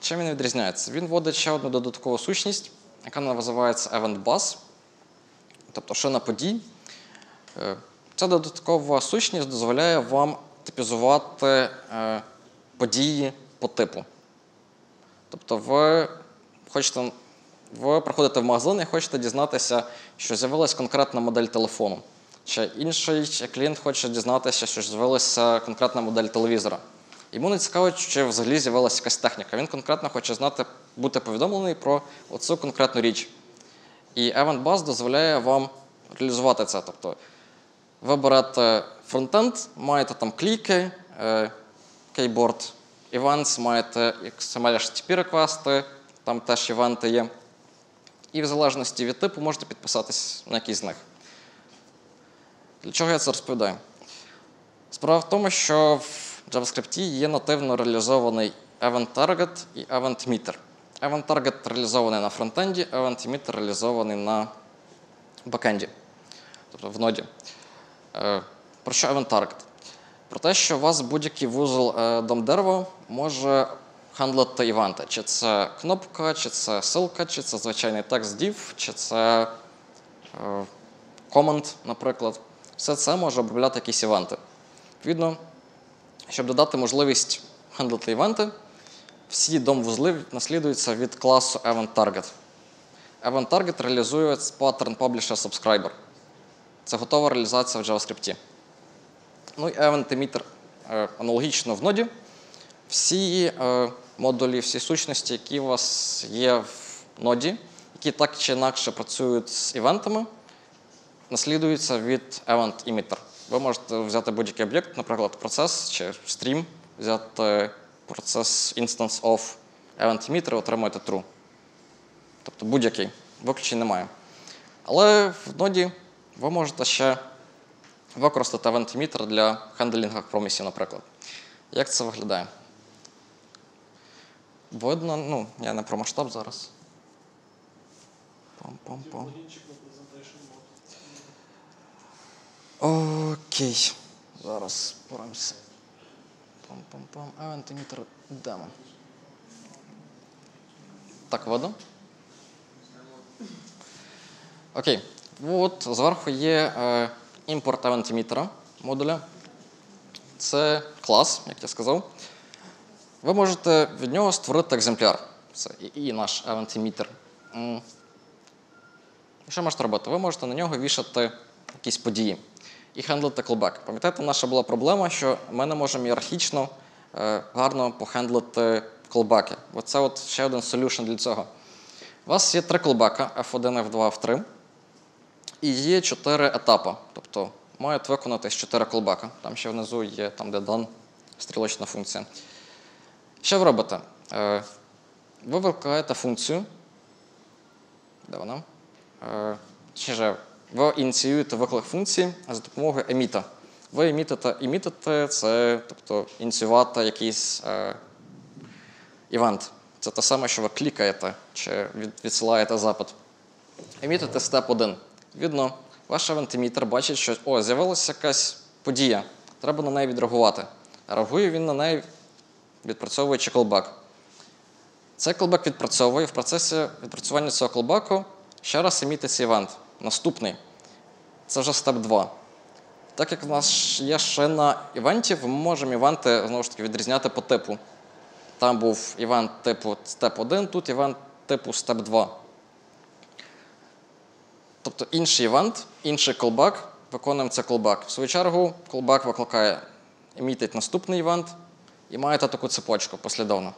Чим він відрізняється? Він вводить ще одну додаткову сущність, яка називається Event Bus, тобто шина подій. Е, Ця додаткова сущність дозволяє вам типізувати події по типу. Тобто ви хочете, ви приходите в магазин і хочете дізнатися, що з'явилася конкретна модель телефону. Чи інший клієнт хоче дізнатися, що з'явилася конкретна модель телевізора. Йому не цікаво, чи взагалі з'явилася якась техніка. Він конкретно хоче знати, бути повідомлений про оцю конкретну річ. І Event Bus дозволяє вам реалізувати це. Тобто ви берете фронтенд, маєте там кліки, е, кейборд, events, маєте XML HTTP реквести, там теж івенти є. І в залежності від типу можете підписатись на якийсь з них. Для чого я це розповідаю? Справа в тому, що в JavaScript є нативно реалізований Event Target і Event Meter. Event Target реалізований на фронтенді, Event Meter реалізований на бекенді, тобто в ноді. Е, Про що Event Target? Про те, що у вас будь-який вузол е, дом-дерева може хандлити івенти. Чи це кнопка, чи це ссылка, чи це звичайний текст div, чи це е, команд, наприклад. Все це може обробляти якісь івенти. Відповідно, щоб додати можливість хендлити івенти, всі дом-вузли наслідуються від класу EventTarget. EventTarget реалізує паттерн Publisher Subscriber. Це готова реалізація в JavaScript. Ну і Event Emitter е, аналогічно в ноді. Всі е, модулі, всі сущності, які у вас є в ноді, які так чи інакше працюють з івентами, наслідуються від Event Emitter. Ви можете взяти будь-який об'єкт, наприклад, процес чи стрім, взяти процес instance of Event Emitter отримуєте true. Тобто будь-який, виключень немає. Але в ноді ви можете ще використати Event Emitter для хендлінгу промісів, наприклад. Як це виглядає? Видно, ну, я не про масштаб зараз. Пам-пам-пам. Окей. Зараз порамося. Пам-пам-пам. Emitter Demo. Так, видно? Окей. От зверху є е, імпорт Event модуля. Це клас, як я сказав. Ви можете від нього створити екземпляр. Це і, наш Emitter. Що можете робити? Ви можете на нього вішати якісь події і хендлити callback. Пам'ятаєте, наша була проблема, що ми не можемо ієрархічно е, гарно похендлити колбеки. Оце от ще один солюшн для цього. У вас є три колбека F1, F2, F3, і є чотири етапи. Тобто мають виконатись чотири колбека. Там ще внизу є там, де done, стрілочна функція. Що ви робите? Е, ви викликаєте функцію. Де вона? Е, Чи же ви ініціюєте виклик функції за допомогою еміта. Ви емітите, емітите це тобто ініціювати якийсь е, івент. Це те саме, що ви клікаєте чи відсилаєте запит. Емітите степ 1. Відно, ваш евент-емітер бачить, що о, з'явилася якась подія. Треба на неї відреагувати. Реагує він на неї, відпрацьовуючи колбек. Цей колбек відпрацьовує в процесі відпрацювання цього колбеку ще раз емітиться івент. Наступний. Це вже степ 2. Так як в нас є шина івентів, ми можемо івенти знову ж таки відрізняти по типу. Там був івент типу степ 1, тут івент типу степ 2. Тобто інший івент, інший колбек, виконуємо це колбек. В свою чергу, колбек викликає, емітить наступний івент і маєте таку цепочку послідовно.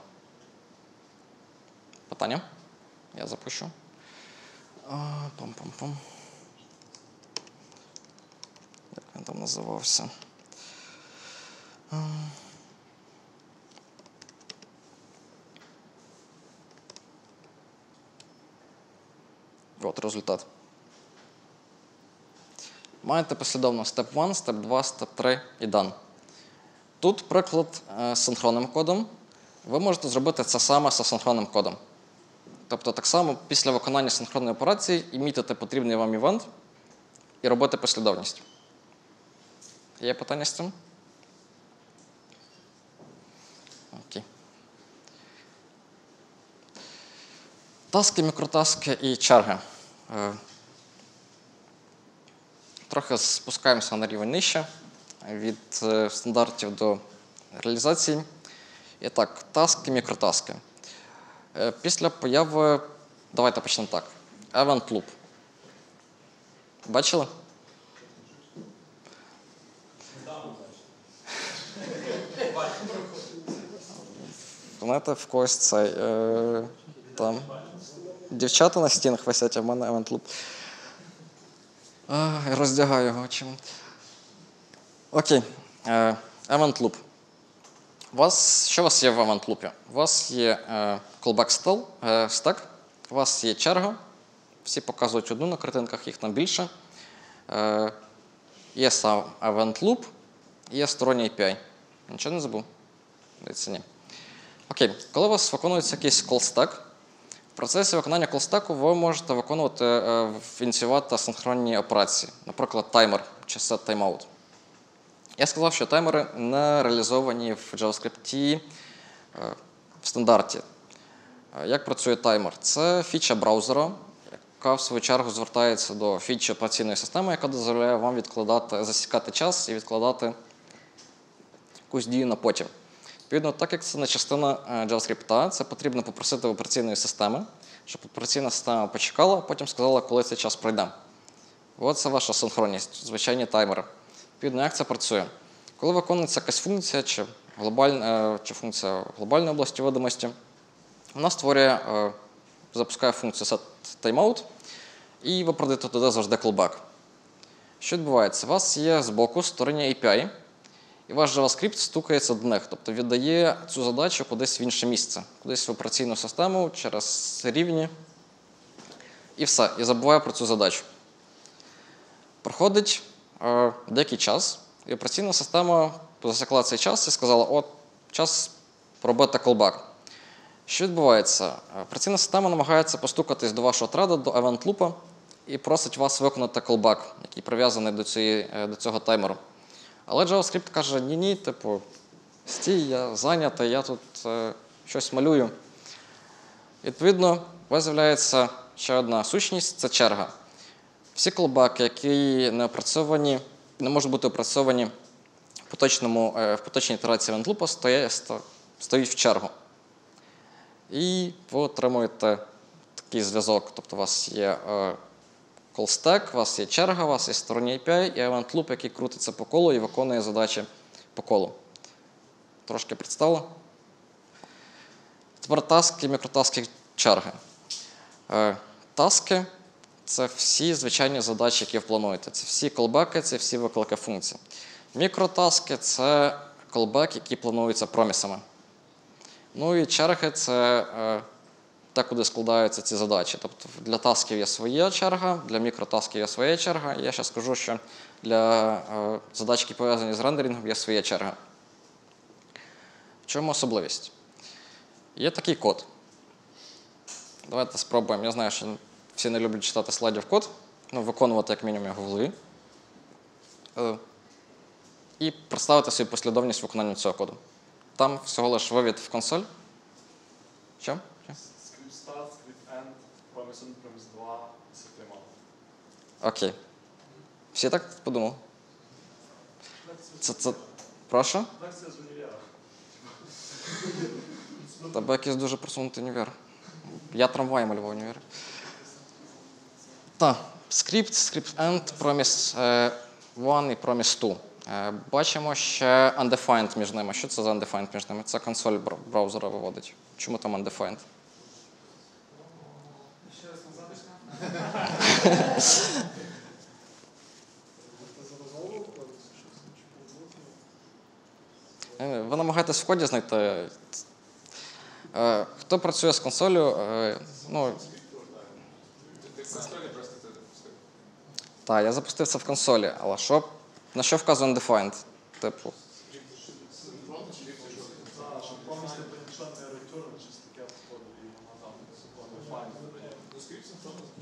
Питання? Я запущу. Пам-пам-пам. Як він там називався? От результат. Маєте послідовно step 1, step 2, step 3 і done. Тут приклад е, з синхронним кодом. Ви можете зробити це саме з асинхронним кодом. Тобто, так само після виконання синхронної операції імітити потрібний вам івент і робити послідовність. Є питання з цим? Окей. Таски, мікротаски і черги. Е, Трохи спускаємося на рівень нижче від е, стандартів до реалізації. І так, таски, мікротаски. Е, Після появи, давайте почнемо так. Event Loop. Бачили? Знаєте, в когось цей. Е, там. Дівчата на стінах висять, а в мене Event Loop. Роздягаю його чим. Окей. Е, Event Loop. У вас, що у вас є в Event Loop? У вас є е, callback е, stack, у вас є черга. Всі показують одну на картинках, їх там більше. Е, є сам Event Loop, є сторонній API. Нічого не забув? Здається, ні. Окей, коли у вас виконується якийсь call stack, в процесі виконання колстеку ви можете виконувати, е, ініціювати асинхронні операції, наприклад, таймер чи set timeout. Я сказав, що таймери не реалізовані в JavaScript е, в стандарті. Е, Як працює таймер? Це фіча браузера, яка в свою чергу звертається до фічі операційної системи, яка дозволяє вам відкладати, засікати час і відкладати якусь дію на потім. Відповідно, так як це не частина е, JavaScript, це потрібно попросити в операційної системи, щоб операційна система почекала, а потім сказала, коли цей час пройде. От це ваша синхронність, звичайні таймери. Відповідно, як це працює? Коли виконується якась функція чи, глобальна, е, чи функція глобальної області видимості, вона створює, е, запускає функцію setTimeout, і ви продаєте туди завжди callback. Що відбувається? У вас є збоку створення API, і ваш JavaScript стукається до них, тобто віддає цю задачу кудись в інше місце, кудись в операційну систему через рівні. І все, і забуває про цю задачу. Проходить деякий час, і операційна система засекла цей час і сказала: от, час робити callback. Що відбувається? Операційна система намагається постукатись до вашого треда, до event loop, і просить вас виконати callback, який прив'язаний до, цієї, е, до цього таймеру. Але JavaScript каже: ні-ні, типу, стій, я зайнятий, я тут е, щось малюю. Відповідно, у вас з'являється ще одна сущність це черга. Всі колбаки, які не опрацьовані, не можуть бути опрацьовані в, поточному, е, в поточній ітерації вентлупа, стоять в чергу. І ви отримуєте такий зв'язок. Тобто у вас є stack, у вас є черга, у вас є сторонній API і event loop, який крутиться по колу і виконує задачі по колу. Трошки представили? Тепер таски, мікротаски, черги. Е, Таски це всі звичайні задачі, які ви плануєте. Це всі колбеки, це всі виклики функцій. Мікротаски це колбек, які плануються промісами. Ну і черги це е, те, куди складаються ці задачі. Тобто для тасків є своя черга, для мікротасків є своя черга. І я ще скажу, що для е, задач, які пов'язані з рендерінгом, є своя черга. В чому особливість? Є такий код. Давайте спробуємо. Я знаю, що всі не люблять читати слайдів код, ну, виконувати як мінімум його в голові. Е, І представити собі послідовність виконання цього коду. Там всього лиш вивід в консоль. Що? Що? Script start, script end, promise 1, promise 2, set timeout. Окей. Всі так подумали? Це, це... Прошу? Лекція з універа. Тебе якийсь дуже просунутий універ. Я трамвай малював універ. Так, скрипт, script end, promise е, 1 і promise 2. Е, Бачимо ще undefined між ними. Що це за undefined між ними? Це консоль браузера виводить. Чому там undefined? Це заразово виходить, щось чи по Е, Ви намагаєтесь в коді знайти. Е, Хто працює з консолью, е, ну, Так, я запустив це в консолі, але що, на що вказує undefined? Типу,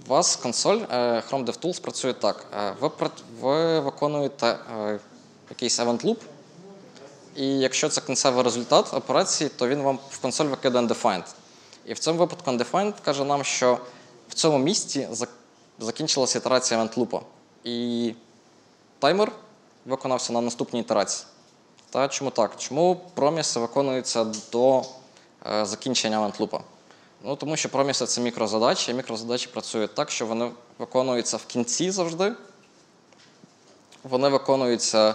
у вас консоль е, Chrome DevTools працює так. Е, Ви, ви виконуєте е, якийсь event loop, і якщо це кінцевий результат операції, то він вам в консоль викидає undefined. І в цьому випадку undefined каже нам, що в цьому місці закінчилася ітерація event loop. І таймер виконався на наступній ітерації. Та чому так? Чому проміси виконуються до е, закінчення loop? Ну, тому що проміси це мікрозадачі, і мікрозадачі працюють так, що вони виконуються в кінці завжди. Вони виконуються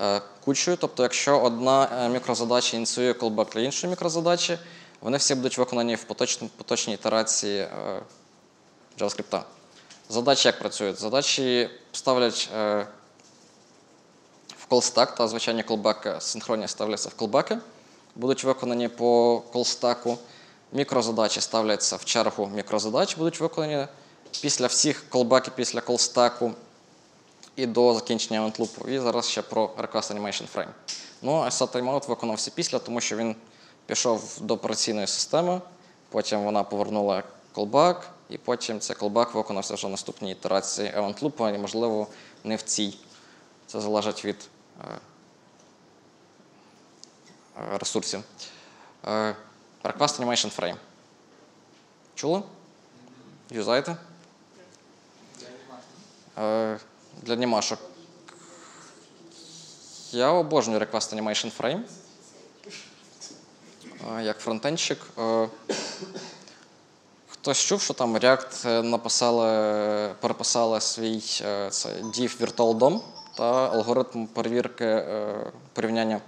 е, кучою. Тобто, якщо одна е, мікрозадача ініціює callback для іншої мікрозадачі, вони всі будуть виконані в поточній ітерації е, JavaScript. Задачі як працюють? Задачі ставлять е, в callstack, та звичайні callback синхронні ставляться в callback, будуть виконані по callstack. Мікрозадачі ставляться в чергу мікрозадач, будуть виконані після всіх callbackів, після callstack і до закінчення event loop. І зараз ще про Request Animation Frame. Ну, а set timeout виконався після, тому що він пішов до операційної системи, потім вона повернула і потім цей callback виконався вже в наступній ітерації event loop, і, можливо, не в цій. Це залежить від е, ресурсів. Е, Request Animation Frame. Чули? Юзаєте? Е, Для анімашок. Я обожнюю Request Animation Frame. Як фронтенщик. Хтось чув, що там React е, написали, переписали свій е, це, div Virtual DOM та алгоритм перевірки е, порівняння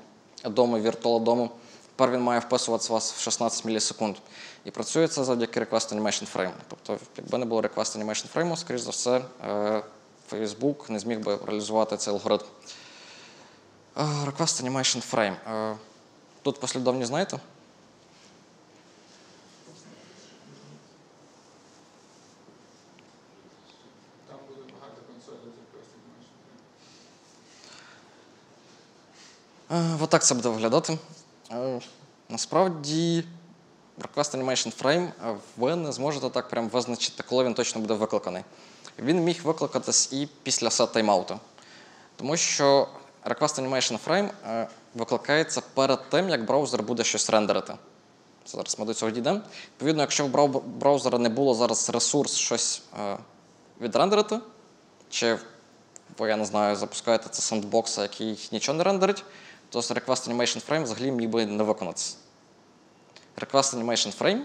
дому і Virtual DOM. Тепер він має вписуватися вас в 16 мілісекунд. І працює це завдяки Request Animation Frame. Тобто, якби не було Request Animation Frame, скоріш за все, Facebook не зміг би реалізувати цей алгоритм. Request Animation Frame. Тут послідовні знаєте? Там буде багато консолей за просто Е, Отак це буде виглядати. Е, Насправді, Request Animation Frame е, ви не зможете так прям визначити, коли він точно буде викликаний. Він міг викликатись і після set тайм-ауту. Тому що Request Animation Frame е, викликається перед тим, як браузер буде щось рендерити. Зараз ми до цього дійдемо. Відповідно, якщо в брау- браузера не було зараз ресурс щось е, відрендерити, чи ви, я не знаю, запускаєте це сендбокса, який нічого не рендерить, то Request Animation Frame взагалі міг би не виконатися. Request Animation Frame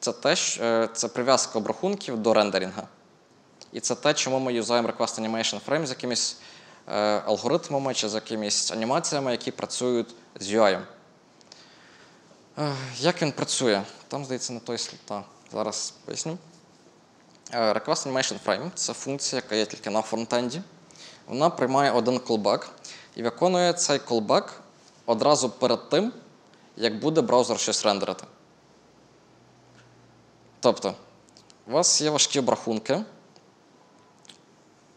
це те, е, це прив'язка обрахунків до рендерінга. І це те, чому ми юзаємо Request Animation Frame з якимись е, алгоритмами чи з якимись анімаціями, які працюють з UI. Е, Як він працює? Там, здається, не той слід. Зараз поясню. Е, Request Animation Frame це функція, яка є тільки на фронтенді. Вона приймає один callback і виконує цей callback одразу перед тим, як буде браузер щось рендерити. Тобто, у вас є важкі обрахунки,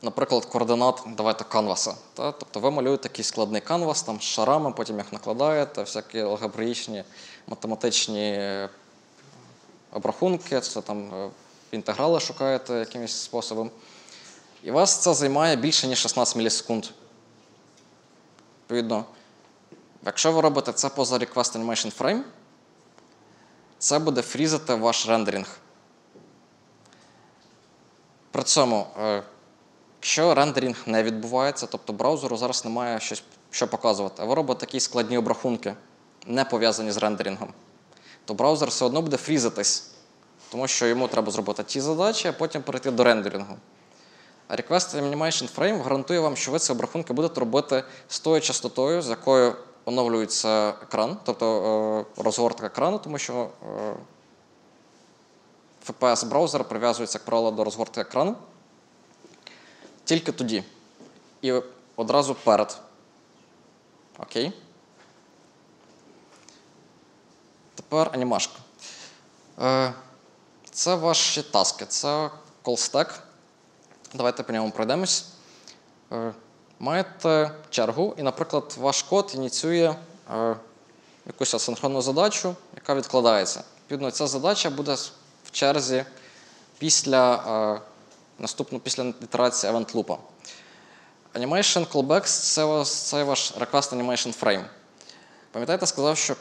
наприклад, координат, давайте канваса. Та? Тобто ви малюєте такий складний канвас там, з шарами, потім їх накладаєте, всякі алгебраїчні, математичні е, обрахунки, це там е, інтеграли шукаєте якимось способом. І вас це займає більше, ніж 16 мілісекунд. Відповідно, якщо ви робите це поза Request Animation Frame, це буде фрізати ваш рендеринг. При цьому, е, якщо рендеринг не відбувається, тобто браузеру зараз немає щось, що показувати, а ви робите такі складні обрахунки, не пов'язані з рендерінгом, то браузер все одно буде фрізатись, тому що йому треба зробити ті задачі, а потім перейти до рендерінгу. Request Animation Frame гарантує вам, що ви ці обрахунки будете робити з тою частотою, з якою оновлюється екран, тобто е, розгортка екрану, тому що е, FPS браузера прив'язується, як правило, до розгортки екрану. Тільки тоді. І одразу перед. Окей. Тепер анімашка. Е, Це ваші таски. Це stack. Давайте по ньому пройдемось. Е, Маєте чергу, і, наприклад, ваш код ініціює е, якусь асинхронну задачу, яка відкладається. Відповідно, ця задача буде в черзі після е, наступно після ітерації event loop. Animation callbacks це, це ваш request animation frame. Пам'ятаєте, сказав, що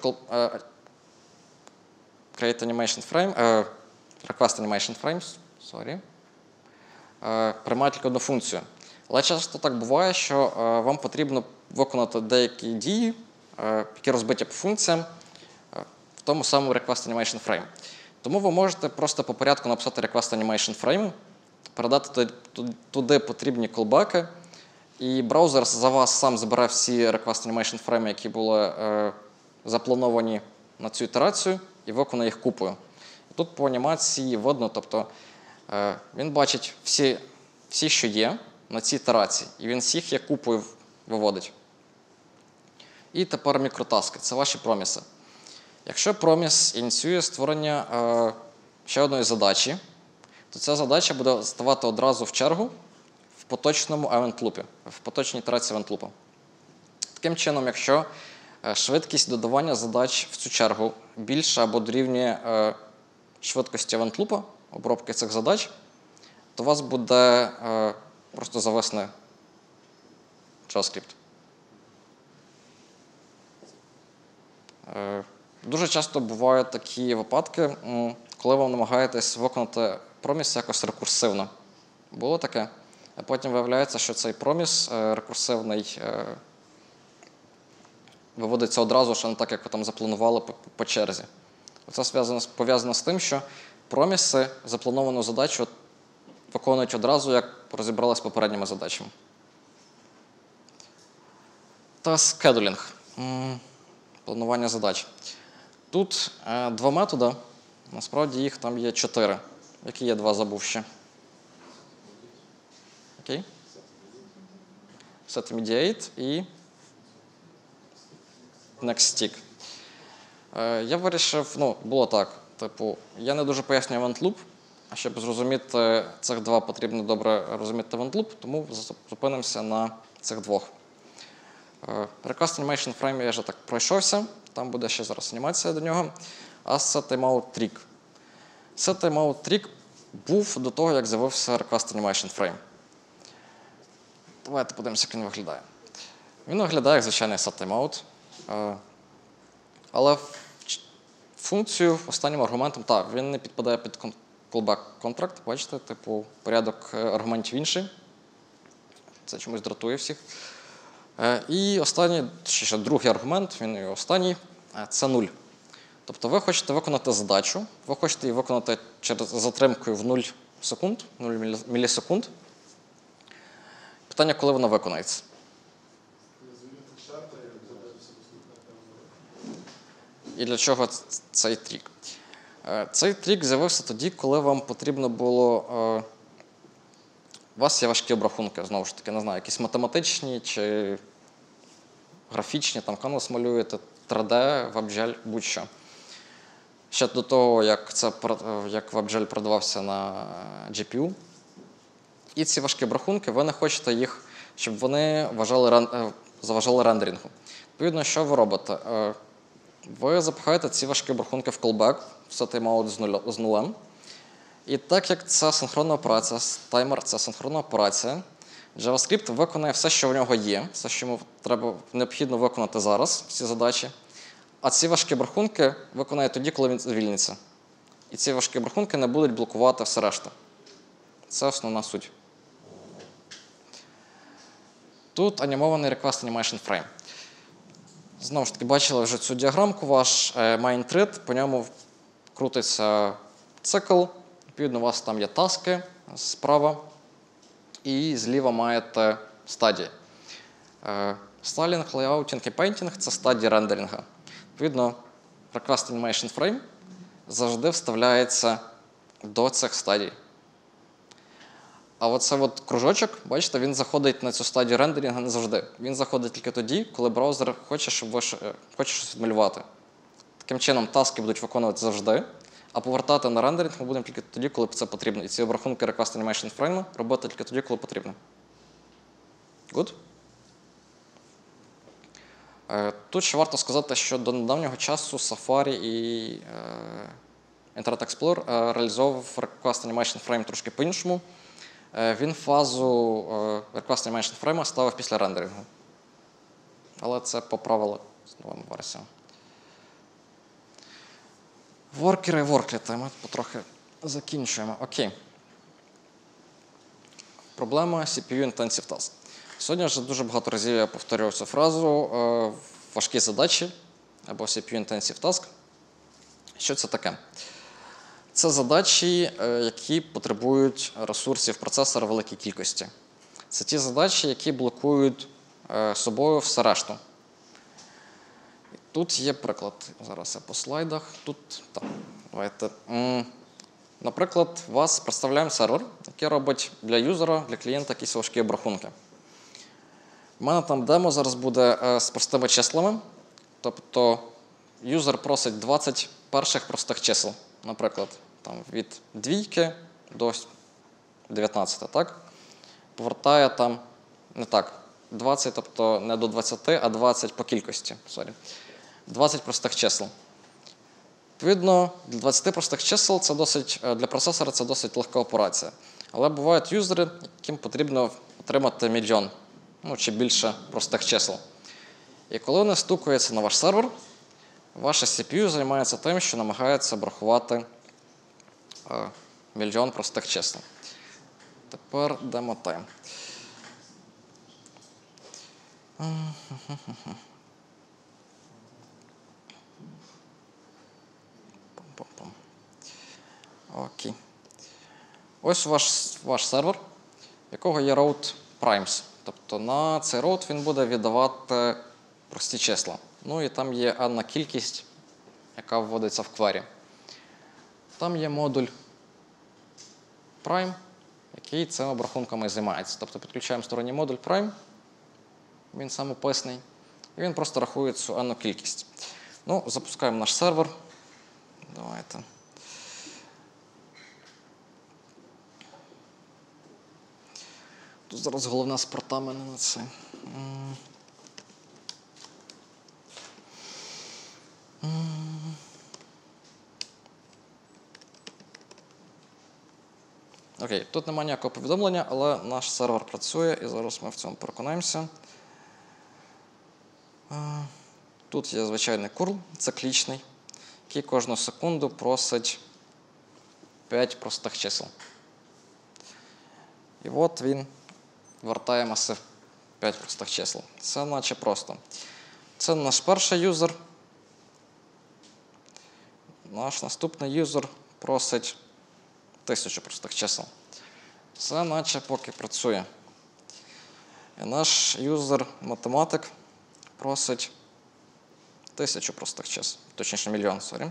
create animation frame, request animation frames, sorry, е, приймає тільки одну функцію. Але часто так буває, що е, вам потрібно виконати деякі дії, е, які розбиті по функціям в тому самому request animation frame. Тому ви можете просто по порядку написати request animation frame, передати туди- потрібні колбеки, і браузер за вас сам збере всі request animation frame, які були заплановані на цю ітерацію, і виконає їх купою. Тут по анімації видно, тобто він бачить всі, всі, що є на цій ітерації, і він всіх як купою виводить. І тепер мікротаски це ваші проміси. Якщо проміс ініціює створення е, ще одної задачі, то ця задача буде ставати одразу в чергу в поточному event loop, в поточній ітерації event loop. Таким чином, якщо е, швидкість додавання задач в цю чергу більша або дорівнює е, швидкості event loop, обробки цих задач, то у вас буде е, просто зависне JavaScript. Е, Дуже часто бувають такі випадки, коли ви намагаєтесь виконати проміс якось рекурсивно. Було таке. А потім виявляється, що цей проміс е, рекурсивний е, виводиться одразу, що не так, як ви там запланували по, по черзі. Це пов'язано з тим, що проміси заплановану задачу виконують одразу, як розібралися з попередніми задачами. Та скедулінг. Планування задач. Тут е, два методи. Насправді їх там є чотири. Які є два забув ще? Окей. Set mediate і nextstick. Е, я вирішив, ну, було так. Типу, я не дуже пояснюю loop, а щоб зрозуміти цих два, потрібно добре розуміти loop, тому зупинимося на цих двох. Request Animation Frame я вже так пройшовся, там буде ще зараз анімація до нього. А Set Timeout Trick. Set Timeout Trick був до того, як з'явився Request Animation Frame. Давайте подивимося, як він виглядає. Він виглядає як звичайний Set Timeout. Е, Але функцію останнім аргументом, так, він не підпадає під callback contract, бачите, типу порядок е, аргументів інший. Це чомусь дратує всіх. Е, І останній, ще, ще другий аргумент, він і останній, е, це нуль. Тобто ви хочете виконати задачу, ви хочете її виконати через затримкою в 0 секунд, 0 мілісекунд. Питання, коли вона виконається. Звільнити шарта і задати все доступне там. І для чого цей трік? Е, Цей трік з'явився тоді, коли вам потрібно було. е, У вас є важкі обрахунки, знову ж таки, не знаю, якісь математичні чи графічні, там канвас малюєте, 3D, WebGL, будь-що. Ще до того, як, це, е, як WebGL продавався на е, GPU. І ці важкі обрахунки, ви не хочете їх, щоб вони вважали, е, заважали рендерінгу. Відповідно, що ви робите? Ви запихаєте ці важкі обрахунки в callback, все тайм-аут з нулем. І так як це синхронна операція, таймер це синхронна операція, JavaScript виконає все, що в нього є, все, що йому треба необхідно виконати зараз, всі задачі. А ці важкі обрахунки виконає тоді, коли він звільниться. І ці важкі обрахунки не будуть блокувати все решта. Це основна суть. Тут анімований Request Animation Frame. Знову ж таки, бачили вже цю діаграмку, ваш е, main thread, по ньому крутиться цикл. Відповідно, у вас там є таски справа, і зліва маєте стадії. Е, Styling, layouting і painting – це стадії рендеринга. Відповідно, Request Animation Frame завжди вставляється до цих стадій. А оце от кружочок, бачите, він заходить на цю стадію рендерінга не завжди. Він заходить тільки тоді, коли браузер хоче, щоб ви е, хоче щось відмалювати. Таким чином, таски будуть виконувати завжди, а повертати на рендеринг ми будемо тільки тоді, коли це потрібно. І ці обрахунки Request Animation Frame робити тільки тоді, коли потрібно. Good? Е, Тут ще варто сказати, що до недавнього часу Safari і е, Internet Explorer реалізовував Request Animation Frame трошки по-іншому. Е, Він фазу е, Request Animation Frame ставив після рендерингу. Але це поправили з новими версіями. Воркери, і воркліти. Ми потрохи закінчуємо. Окей. Проблема CPU Intensive Task. Сьогодні вже дуже багато разів я повторював цю фразу. е, Важкі задачі або CPU Intensive Task. Що це таке? Це задачі, е, які потребують ресурсів процесора великій кількості. Це ті задачі, які блокують е, собою все решту. Тут є приклад. Зараз я по слайдах. Тут так, давайте. Наприклад, вас представляємо сервер, який робить для юзера, для клієнта якісь важкі обрахунки. У мене там демо зараз буде е, з простими числами. Тобто юзер просить 20 перших простих чисел, наприклад, там від двійки до 19, так? Повертає там не так. 20, тобто не до 20, а 20 по кількості. Sorry. 20 простих чисел. Відповідно, для 20 простих чисел це досить, е, для процесора це досить легка операція. Але бувають юзери, яким потрібно отримати мільйон ну, чи більше простих чисел. І коли вони стукаються на ваш сервер, ваше CPU займається тим, що намагається обрахувати е, мільйон простих чисел. Тепер демо тайм. Окей. Ось ваш, ваш сервер, якого є route primes. Тобто на цей route він буде віддавати прості числа. Ну і там є одна кількість, яка вводиться в квері. Там є модуль prime, який цими обрахунками займається. Тобто підключаємо сторонній модуль prime, він самописний, і він просто рахує цю енну кількість. Ну, запускаємо наш сервер. Давайте. Тут зараз головна спорта мене на це. М. Окей, тут немає ніякого повідомлення, але наш сервер працює і зараз ми в цьому переконаємося. Е, Тут є звичайний курл, циклічний, який кожну секунду просить 5 простих чисел. І от він вертає масив 5 простих чисел. Це наче просто. Це наш перший юзер. Наш наступний юзер просить тисячу простих чисел. Це наче поки працює. І наш юзер-математик просить тисячу простих чисел. Точніше, мільйон, сорі.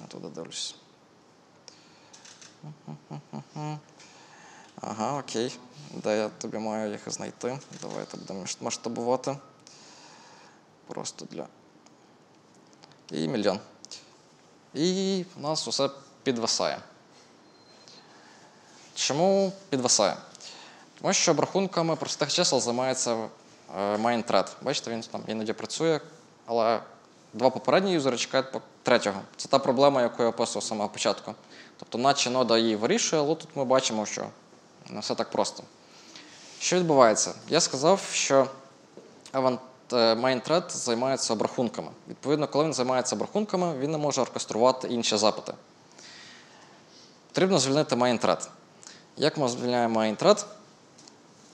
Я туди дивлюсь. Ага, окей. Де я тобі маю їх знайти? Давайте будемо масштабувати. Просто для. І мільйон. І в нас усе підвисає. Чому підвисає? Тому що обрахунками простих чисел займається е, MainThread. Бачите, він там іноді працює, але два попередні юзери чекають по третього. Це та проблема, яку я описував з самого початку. Тобто, наче нода її вирішує, але тут ми бачимо, що не все так просто. Що відбувається? Я сказав, що е, займається обрахунками. Відповідно, коли він займається обрахунками, він не може оркеструвати інші запити. Потрібно звільнити MainThread. Як ми звільняємо MainThread?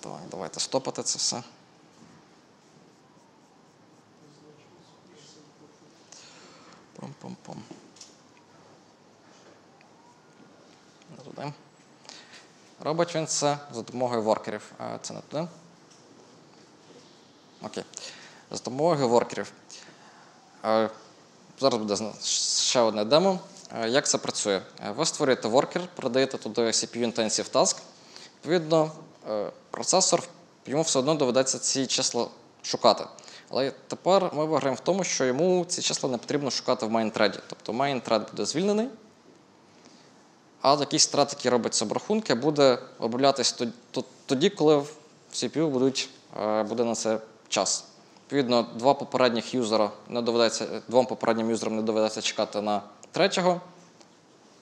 Так, давайте стопати це все. Туди. Робить він це за допомогою воркерів. А це не туди. Окей. За допомогою воркерів. Е, Зараз буде ще одне демо. Е, Як це працює? Е, Ви створюєте воркер, передаєте туди CPU Intensive Task. Відповідно, е, процесор йому все одно доведеться ці числа шукати. Але тепер ми виграємо в тому, що йому ці числа не потрібно шукати в MainThread. Тобто MainThread буде звільнений, а якийсь трат, який робить обрахунки, буде то- тоді, коли в CPU будуть, буде на це час. Відповідно, два попередніх двом попереднім юзерам не доведеться чекати на третього.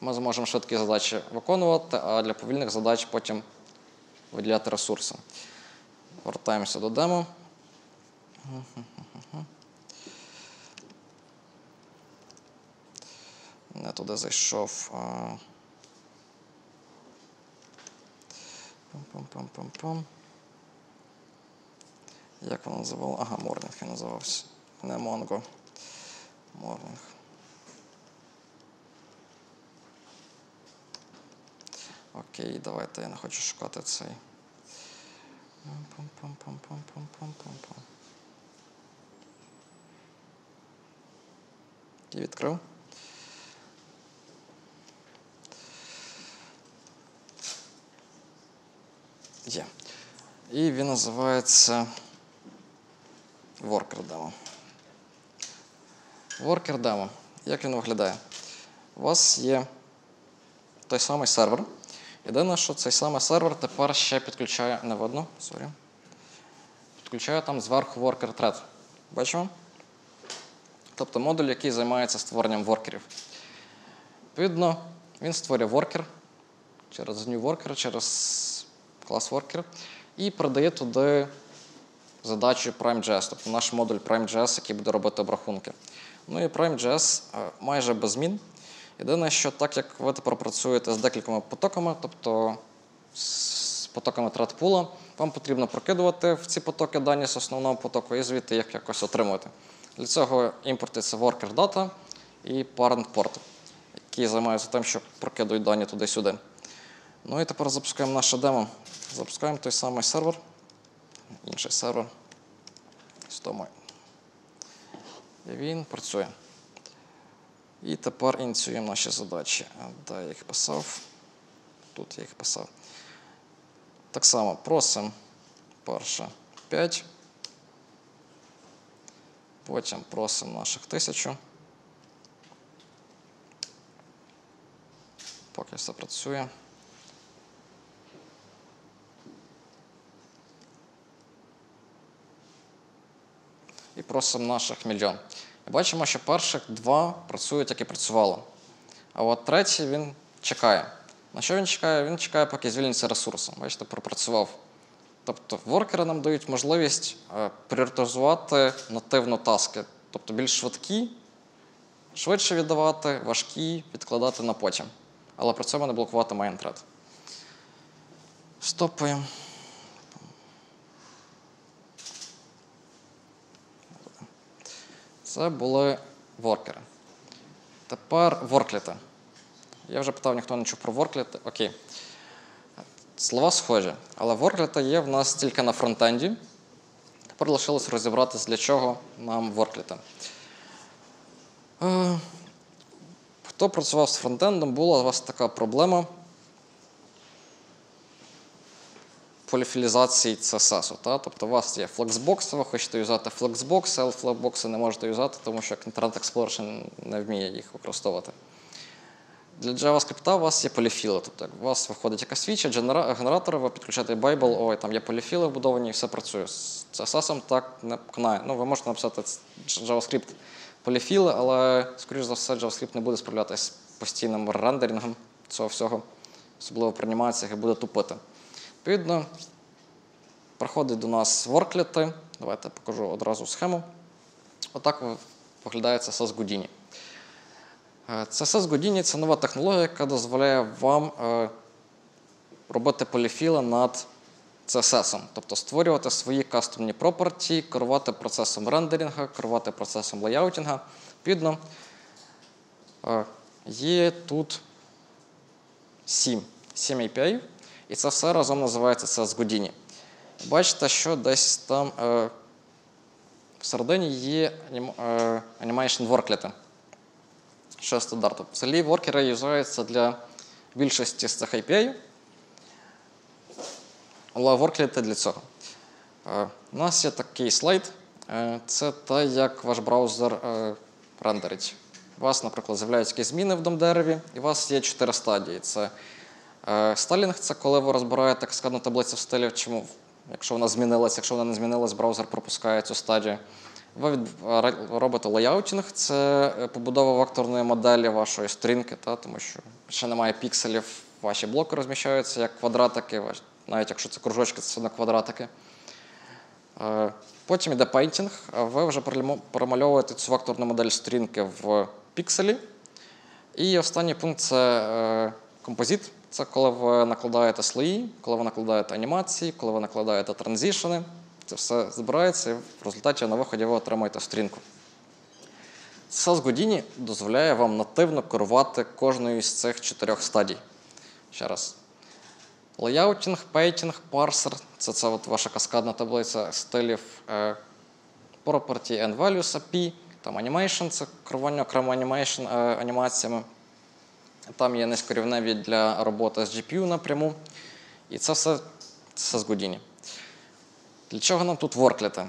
Ми зможемо швидкі задачі виконувати, а для повільних задач потім виділяти ресурси. Вертаємося до демо. Не туди зайшов. Пам-пам-пам-пам-пам. Як воно називало? Ага, Морнінг він називався. Не Монго. Морнінг. Окей, давайте я не хочу шукати цей. І відкрив. Є. І він називається Worker Demo. Worker Demo. Як він виглядає? У вас є той самий сервер. Єдине, що цей самий сервер тепер ще підключає. Не видно, сорі. Підключає там зверху Worker Thread. Бачимо? Тобто модуль, який займається створенням воркерів. Відповідно, він створює воркер через new worker, через клас worker і передає туди задачу Prime.js, тобто наш модуль Prime.js, який буде робити обрахунки. Ну і Prime.js е, майже без змін. Єдине, що так як ви тепер працюєте з декількома потоками, тобто з потоками тредпула, вам потрібно прокидувати в ці потоки дані з основного потоку і звідти їх якось отримувати. Для цього імпортується worker data і parent port, які займаються тим, що прокидують дані туди-сюди. Ну і тепер запускаємо наше демо. Запускаємо той самий сервер, інший сервер. І він працює. І тепер ініціюємо наші задачі. Де я їх писав? Тут я їх писав. Так само просимо перше 5. Потім просимо наших тисячу. Поки все працює. І просимо наших мільйон. Бачимо, що перших два працюють, як і працювало. А от третій він чекає. На що він чекає? Він чекає, поки звільниться ресурси. Бачите, пропрацював. Тобто воркери нам дають можливість е, пріоритизувати нативно таски, тобто більш швидкі, швидше віддавати, важкі, відкладати на потім. Але при цьому не блокувати майнтред. Стопуємо. Це були воркери. Тепер воркліти. Я вже питав, ніхто не чув про воркліти. Окей. Слова схожі, але воркліти є в нас тільки на фронтенді. Тепер лишилось розібратися, для чого нам воркліти. Е, Хто працював з фронтендом, була у вас така проблема поліфілізації CSS. Та? Тобто у вас є Flexbox, ви хочете юзати Flexbox, але Flexbox не можете юзати, тому що Internet Explorer ще не вміє їх використовувати. Для JavaScript у вас є поліфіли. Тобто у вас виходить якась фіча, генератор, ви підключаєте Bible, ой, там є поліфіли вбудовані і все працює. З CSS так не канає. Ну, ви можете написати JavaScript поліфіли, але, скоріш за все, JavaScript не буде справлятися з постійним рендерінгом цього всього, особливо при і буде тупити. Відповідно, приходить до нас воркліти. Давайте покажу одразу схему. Отак ви- виглядає CSS Houdini. Е, CSS Houdini – це нова технологія, яка дозволяє вам е, робити поліфіли над CSS, тобто створювати свої кастомні пропорті, керувати процесом рендерінга, керувати процесом леяутінга. Відповідно, е, є тут 7, 7 API, і це все разом називається CSS Houdini. Бачите, що десь там е, всередині є е, animation worklet. Що стандарту. Взагалі воркери юзаються для більшості з цих API, але воркліти для цього. Е, У нас є такий слайд. Е, Це те, як ваш браузер е, рендерить у вас, наприклад, з'являються якісь зміни в домдереві, і у вас є чотири стадії. Це е, стайлінг, це коли ви розбираєте каскадну таблицю стилів, чому, якщо вона змінилася, якщо вона не змінилась, браузер пропускає цю стадію. Ви е, робите лейаутінг, це е, побудова векторної моделі вашої сторінки, та, тому що ще немає пікселів, ваші блоки розміщаються як квадратики, навіть якщо це кружочки, це все одно квадратики. Е, Потім йде пейнтінг, ви вже перемальовуєте цю векторну модель сторінки в пікселі. І останній пункт це е, композит. Це коли ви накладаєте слої, коли ви накладаєте анімації, коли ви накладаєте транзішени. Це все збирається, і в результаті на виході ви отримаєте сторінку. CSS Houdini дозволяє вам нативно керувати кожною з цих чотирьох стадій. Ще раз. Лейаутінг, пейнтінг, парсер це, це от ваша каскадна таблиця стилів е, property and values API, там animation, це керування окремо анімаціями. Там є низькорівневі для роботи з GPU напряму. І це все це з Houdini. Для чого нам тут воркліти?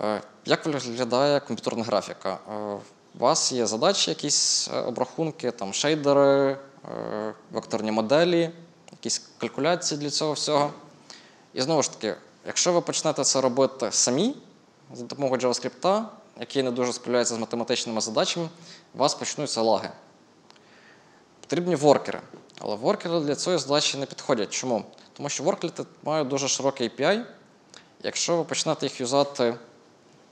Е, Як виглядає комп'ютерна графіка? Е, У вас є задачі, якісь е, обрахунки, там шейдери, векторні моделі, якісь калькуляції для цього всього. І знову ж таки, якщо ви почнете це робити самі за допомогою JavaScript, який не дуже справляється з математичними задачами, у вас почнуться лаги. Потрібні воркери. Але воркери для цієї задачі не підходять. Чому? Тому що воркліти мають дуже широкий API. Якщо ви почнете їх юзати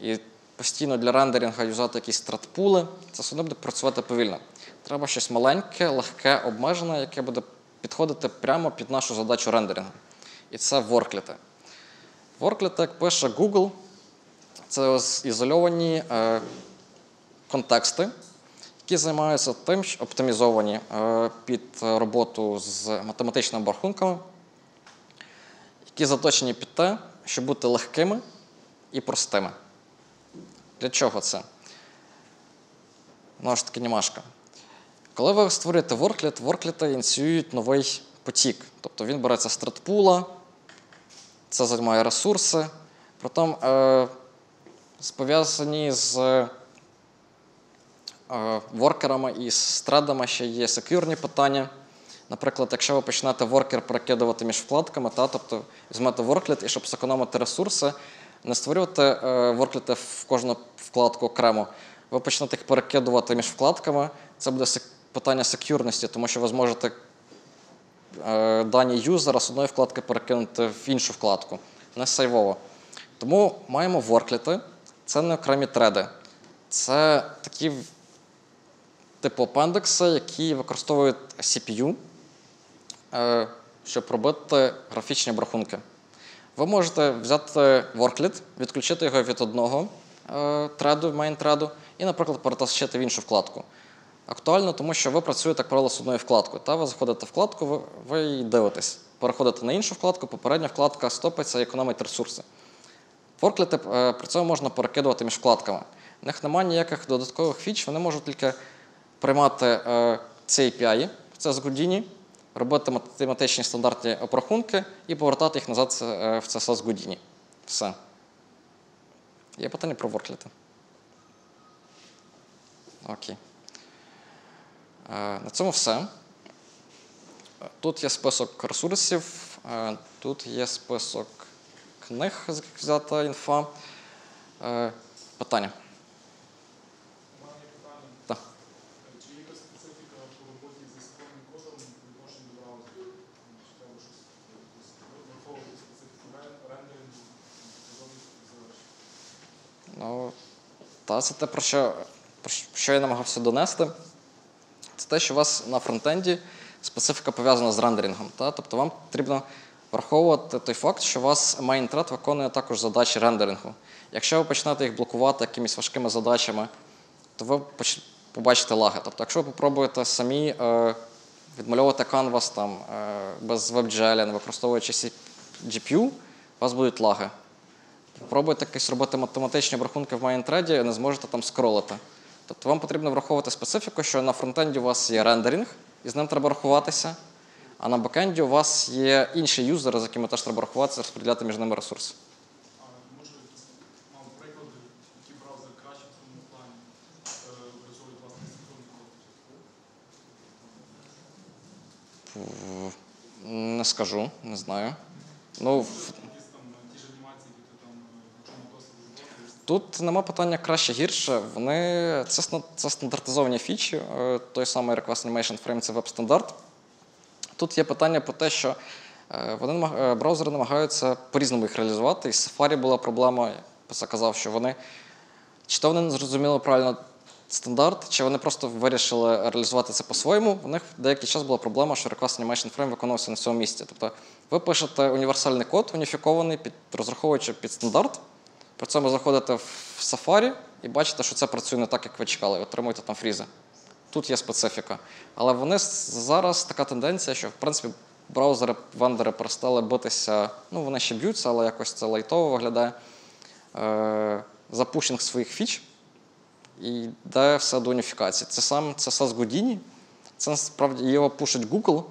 і постійно для рендеринга юзати якісь стратпули, це все одно буде працювати повільно. Треба щось маленьке, легке, обмежене, яке буде підходити прямо під нашу задачу рендерингу. І це воркліти. Воркліти, як пише Google, це ізольовані е, контексти, які займаються тим, що оптимізовані е, під роботу з математичними обрахунками, які заточені під те, щоб бути легкими і простими. Для чого це? Знову ж таки, німашка. Коли ви створюєте воркліт, воркліти ініціюють новий потік. Тобто він береться з тредпула, це займає ресурси. Притом е, пов'язані з воркерами і з тредами ще є секюрні питання. Наприклад, якщо ви почнете воркер перекидувати між вкладками, та, тобто візьмете воркліт, і щоб зекономити ресурси, не створювати е, воркліти в кожну вкладку окремо. Ви почнете їх перекидувати між вкладками. Це буде питання секюрності, тому що ви зможете е, дані юзера з одної вкладки перекинути в іншу вкладку. Не сейвово. Тому маємо воркліти. Це не окремі треди. Це такі типу апендекси, які використовують CPU, е, щоб робити графічні обрахунки. Ви можете взяти воркліт, відключити його від одного е, треду, мейн-треду, і, наприклад, перетащити в іншу вкладку. Актуально, тому що ви працюєте, як правило, з одною вкладкою. Та ви заходите в вкладку, ви, ви дивитесь. Переходите на іншу вкладку, попередня вкладка стопиться і економить ресурси. Воркліти е, при цьому можна перекидувати між вкладками. В них немає ніяких додаткових фіч, вони можуть тільки приймати е, ці API, це з Houdini, робити математичні стандартні обрахунки і повертати їх назад е, в CSS з Houdini. Все. Є питання про воркліти? Окей. Е, На цьому все. Тут є список ресурсів, тут є список книг, з яких взята інфа. Питання? У мене є питання. Так. Е, Чи є якась специфіка по роботі зі складним кодом відношення до браузеру? Чи треба щось якось враховувати специфіку рен- рендерингу, готовність завершення? Ну, та це те, про що, про що я намагався донести. Це те, що у вас на фронтенді специфіка пов'язана з рендерінгом. Та? Тобто вам потрібно враховувати той факт, що у вас main thread виконує також задачі рендерингу. Якщо ви почнете їх блокувати якимись важкими задачами, то ви побачите лаги. Тобто, якщо ви попробуєте самі е, відмальовувати canvas там, е, без WebGL, не використовуючи GPU, у вас будуть лаги. Пробуйте якісь робити математичні обрахунки в main thread і, не зможете там скролити. Тобто вам потрібно враховувати специфіку, що на фронтенді у вас є рендеринг, і з ним треба рахуватися, а на бекенді у вас є інші юзери, з якими теж треба рахуватися, розподіляти між ними ресурси. Не скажу, не знаю. Ну, Тут нема питання краще гірше. Вони це, це стандартизовані фічі. Е, Той самий Request Animation Frame це веб-стандарт. Тут є питання про те, що е, вони е, браузери намагаються по-різному їх реалізувати. І з Safari була проблема, я казав, що вони чи то вони не зрозуміли правильно стандарт, чи вони просто вирішили реалізувати це по-своєму. У них деякий час була проблема, що Request Animation Frame виконувався на цьому місці. Тобто ви пишете універсальний код, уніфікований, під, розраховуючи під стандарт. При цьому заходите в Safari і бачите, що це працює не так, як ви чекали, отримуєте там фрізи. Тут є специфіка. Але вони зараз така тенденція, що в принципі браузери, вендори перестали битися. Ну, вони ще б'ються, але якось це лайтово виглядає. Е, запушинг своїх фіч і йде все до уніфікації. Це сам це SAS Houdini. Це насправді його пушить Google,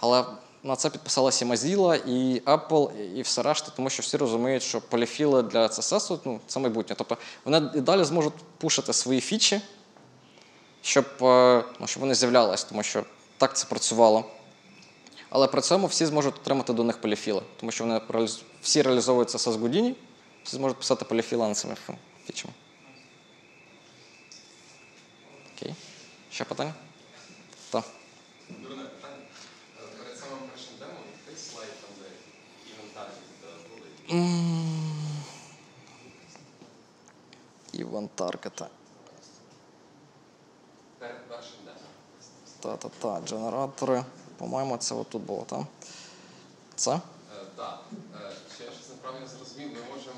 але на це підписалася і Mozilla, і Apple, і- все решта, тому що всі розуміють, що поліфіли для CSS ну, це майбутнє. Тобто вони і далі зможуть пушити свої фічі, щоб, е, ну, щоб вони з'являлись, тому що так це працювало. Але при цьому всі зможуть отримати до них поліфіли, тому що вони всі реалізовують CSS Houdini, всі зможуть писати поліфіли над цими фі- фічами. Окей. Ще питання? Так. Дурне питання. Е, Перед самим першим демом той слайд там, де інвентарі були. Іван Таргета. Перед першим демом. Та-та-та, дженератори. По-моєму, це отут було, так? Це? Так. Чи я щось неправильно зрозумів, ми можемо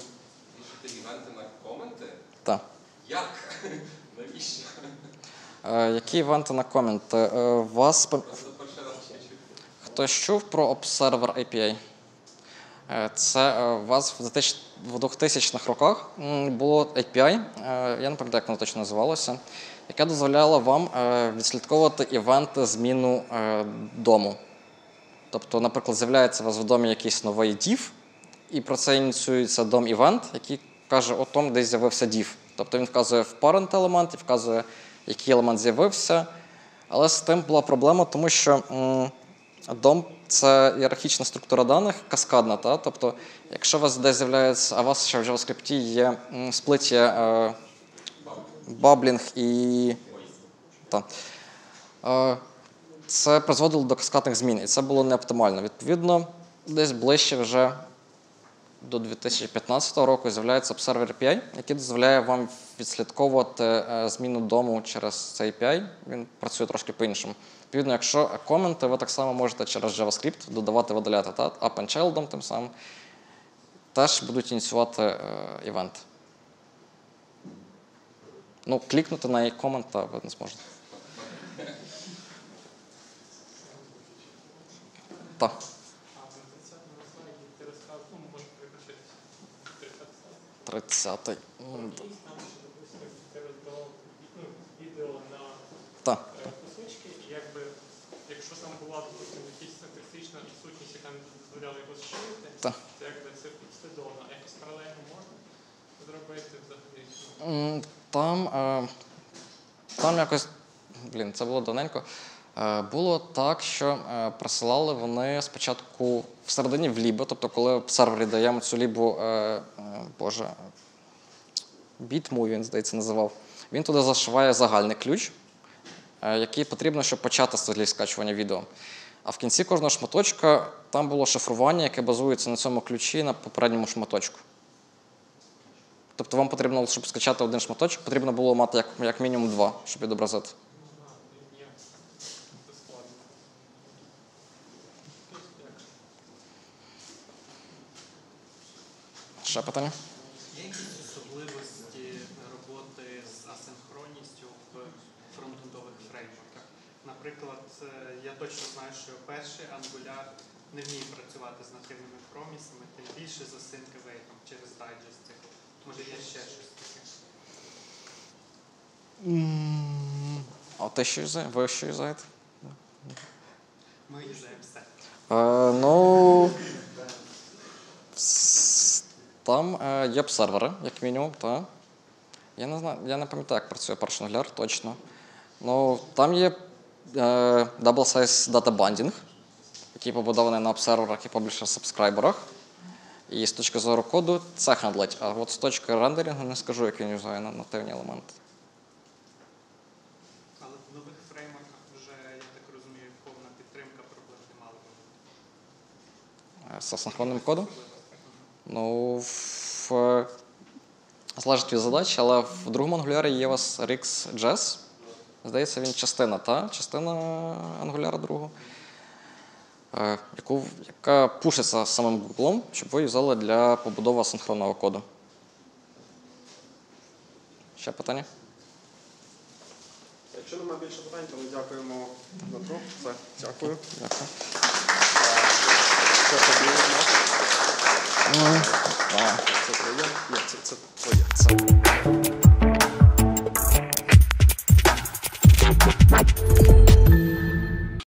вішати івенти на коменти? Так. Як? <laughs> Навіщо? Е, які івенти на коменти? Е, вас хтось чув про Observer API? Е, Це е, у вас в 2000 в 2000-х роках було API, е, я не пам'ятаю, як воно точно називалося, яке дозволяло вам відслідковувати івенти зміну дому. Тобто, наприклад, з'являється у вас в домі якийсь новий div, і про це ініціюється DOM event, який каже о тому, де з'явився div. Тобто він вказує в parent елемент і вказує, який елемент з'явився. Але з тим була проблема, тому що DOM це ієрархічна структура даних, каскадна. Та? Тобто, якщо у вас десь з'являється, а у вас ще в JavaScript є м, сплит є е, bubbling і. Та. Е, це призводило до каскадних змін, і це було не оптимально. Відповідно, десь ближче вже до 2015 року з'являється Observer API, який дозволяє вам відслідковувати е, зміну дому через цей API. Він працює трошки по-іншому. Відповідно, якщо коменти, ви так само можете через JavaScript додавати, видаляти та, up and child тим самим, теж будуть ініціювати е, івент. Ну, клікнути на комент ви не зможете. Так. А на 30-му слайді ти розказав, ну, може переключитися. 30 слайд. 30-й. М, Якийсь там, що, допустимо, ти роздавав ну, відео на Так. е, кусочки, і якби, якщо там була, якась синтаксична відсутність, яка не дозволяла його зшити, Так. якби це підслідовно. А якось паралельно можна зробити взагалі? Там, е, там якось, блін, це було давненько. Е, Було так, що е, присилали вони спочатку всередині в лібо, тобто, коли в сервері даємо цю лібу, боже, бітму він, здається, називав. Він туди зашиває загальний ключ, е, який потрібно, щоб почати стилі скачування відео. А в кінці кожного шматочка там було шифрування, яке базується на цьому ключі на попередньому шматочку. Тобто вам потрібно, щоб скачати один шматочок, потрібно було мати як, як мінімум два, щоб відобразити. Ще питання? Є якісь особливості роботи з асинхронністю в фронтендових фреймворках? Наприклад, е, я точно знаю, що перший Angular не вміє працювати з нативними промісами, тим більше з async awaiting через дайджести. Може є ще щось таке? А ти що юзаєте? Ви що юзаєте? Ми юзаємо все. Е, ну. Там е, є сервери, як мінімум, та. Я не знаю, я не пам'ятаю, як працює перший Angular, точно. Ну, там є е, double size data binding, який побудований на обсерверах і паблішер-сабскрайберах. І з точки зору коду це хендлить. А от з точки рендерінгу не скажу, як він юзає на нативні елементи. Але в нових фреймворках вже, я так розумію, повна підтримка проблем не мали би. Е, З асинхронним кодом. Ну, в... е, залежить від задач, але в другому ангулярі є у вас RxJS. Здається, він частина, та? Частина ангуляра другого, е, яку, яка пушиться самим Google, щоб ви юзали для побудови асинхронного коду. Ще питання? Якщо немає більше питань, то ми дякуємо Дмитру. Все, дякую. Дякую. Це тобі. Це твоє. Ні, це, це твоє.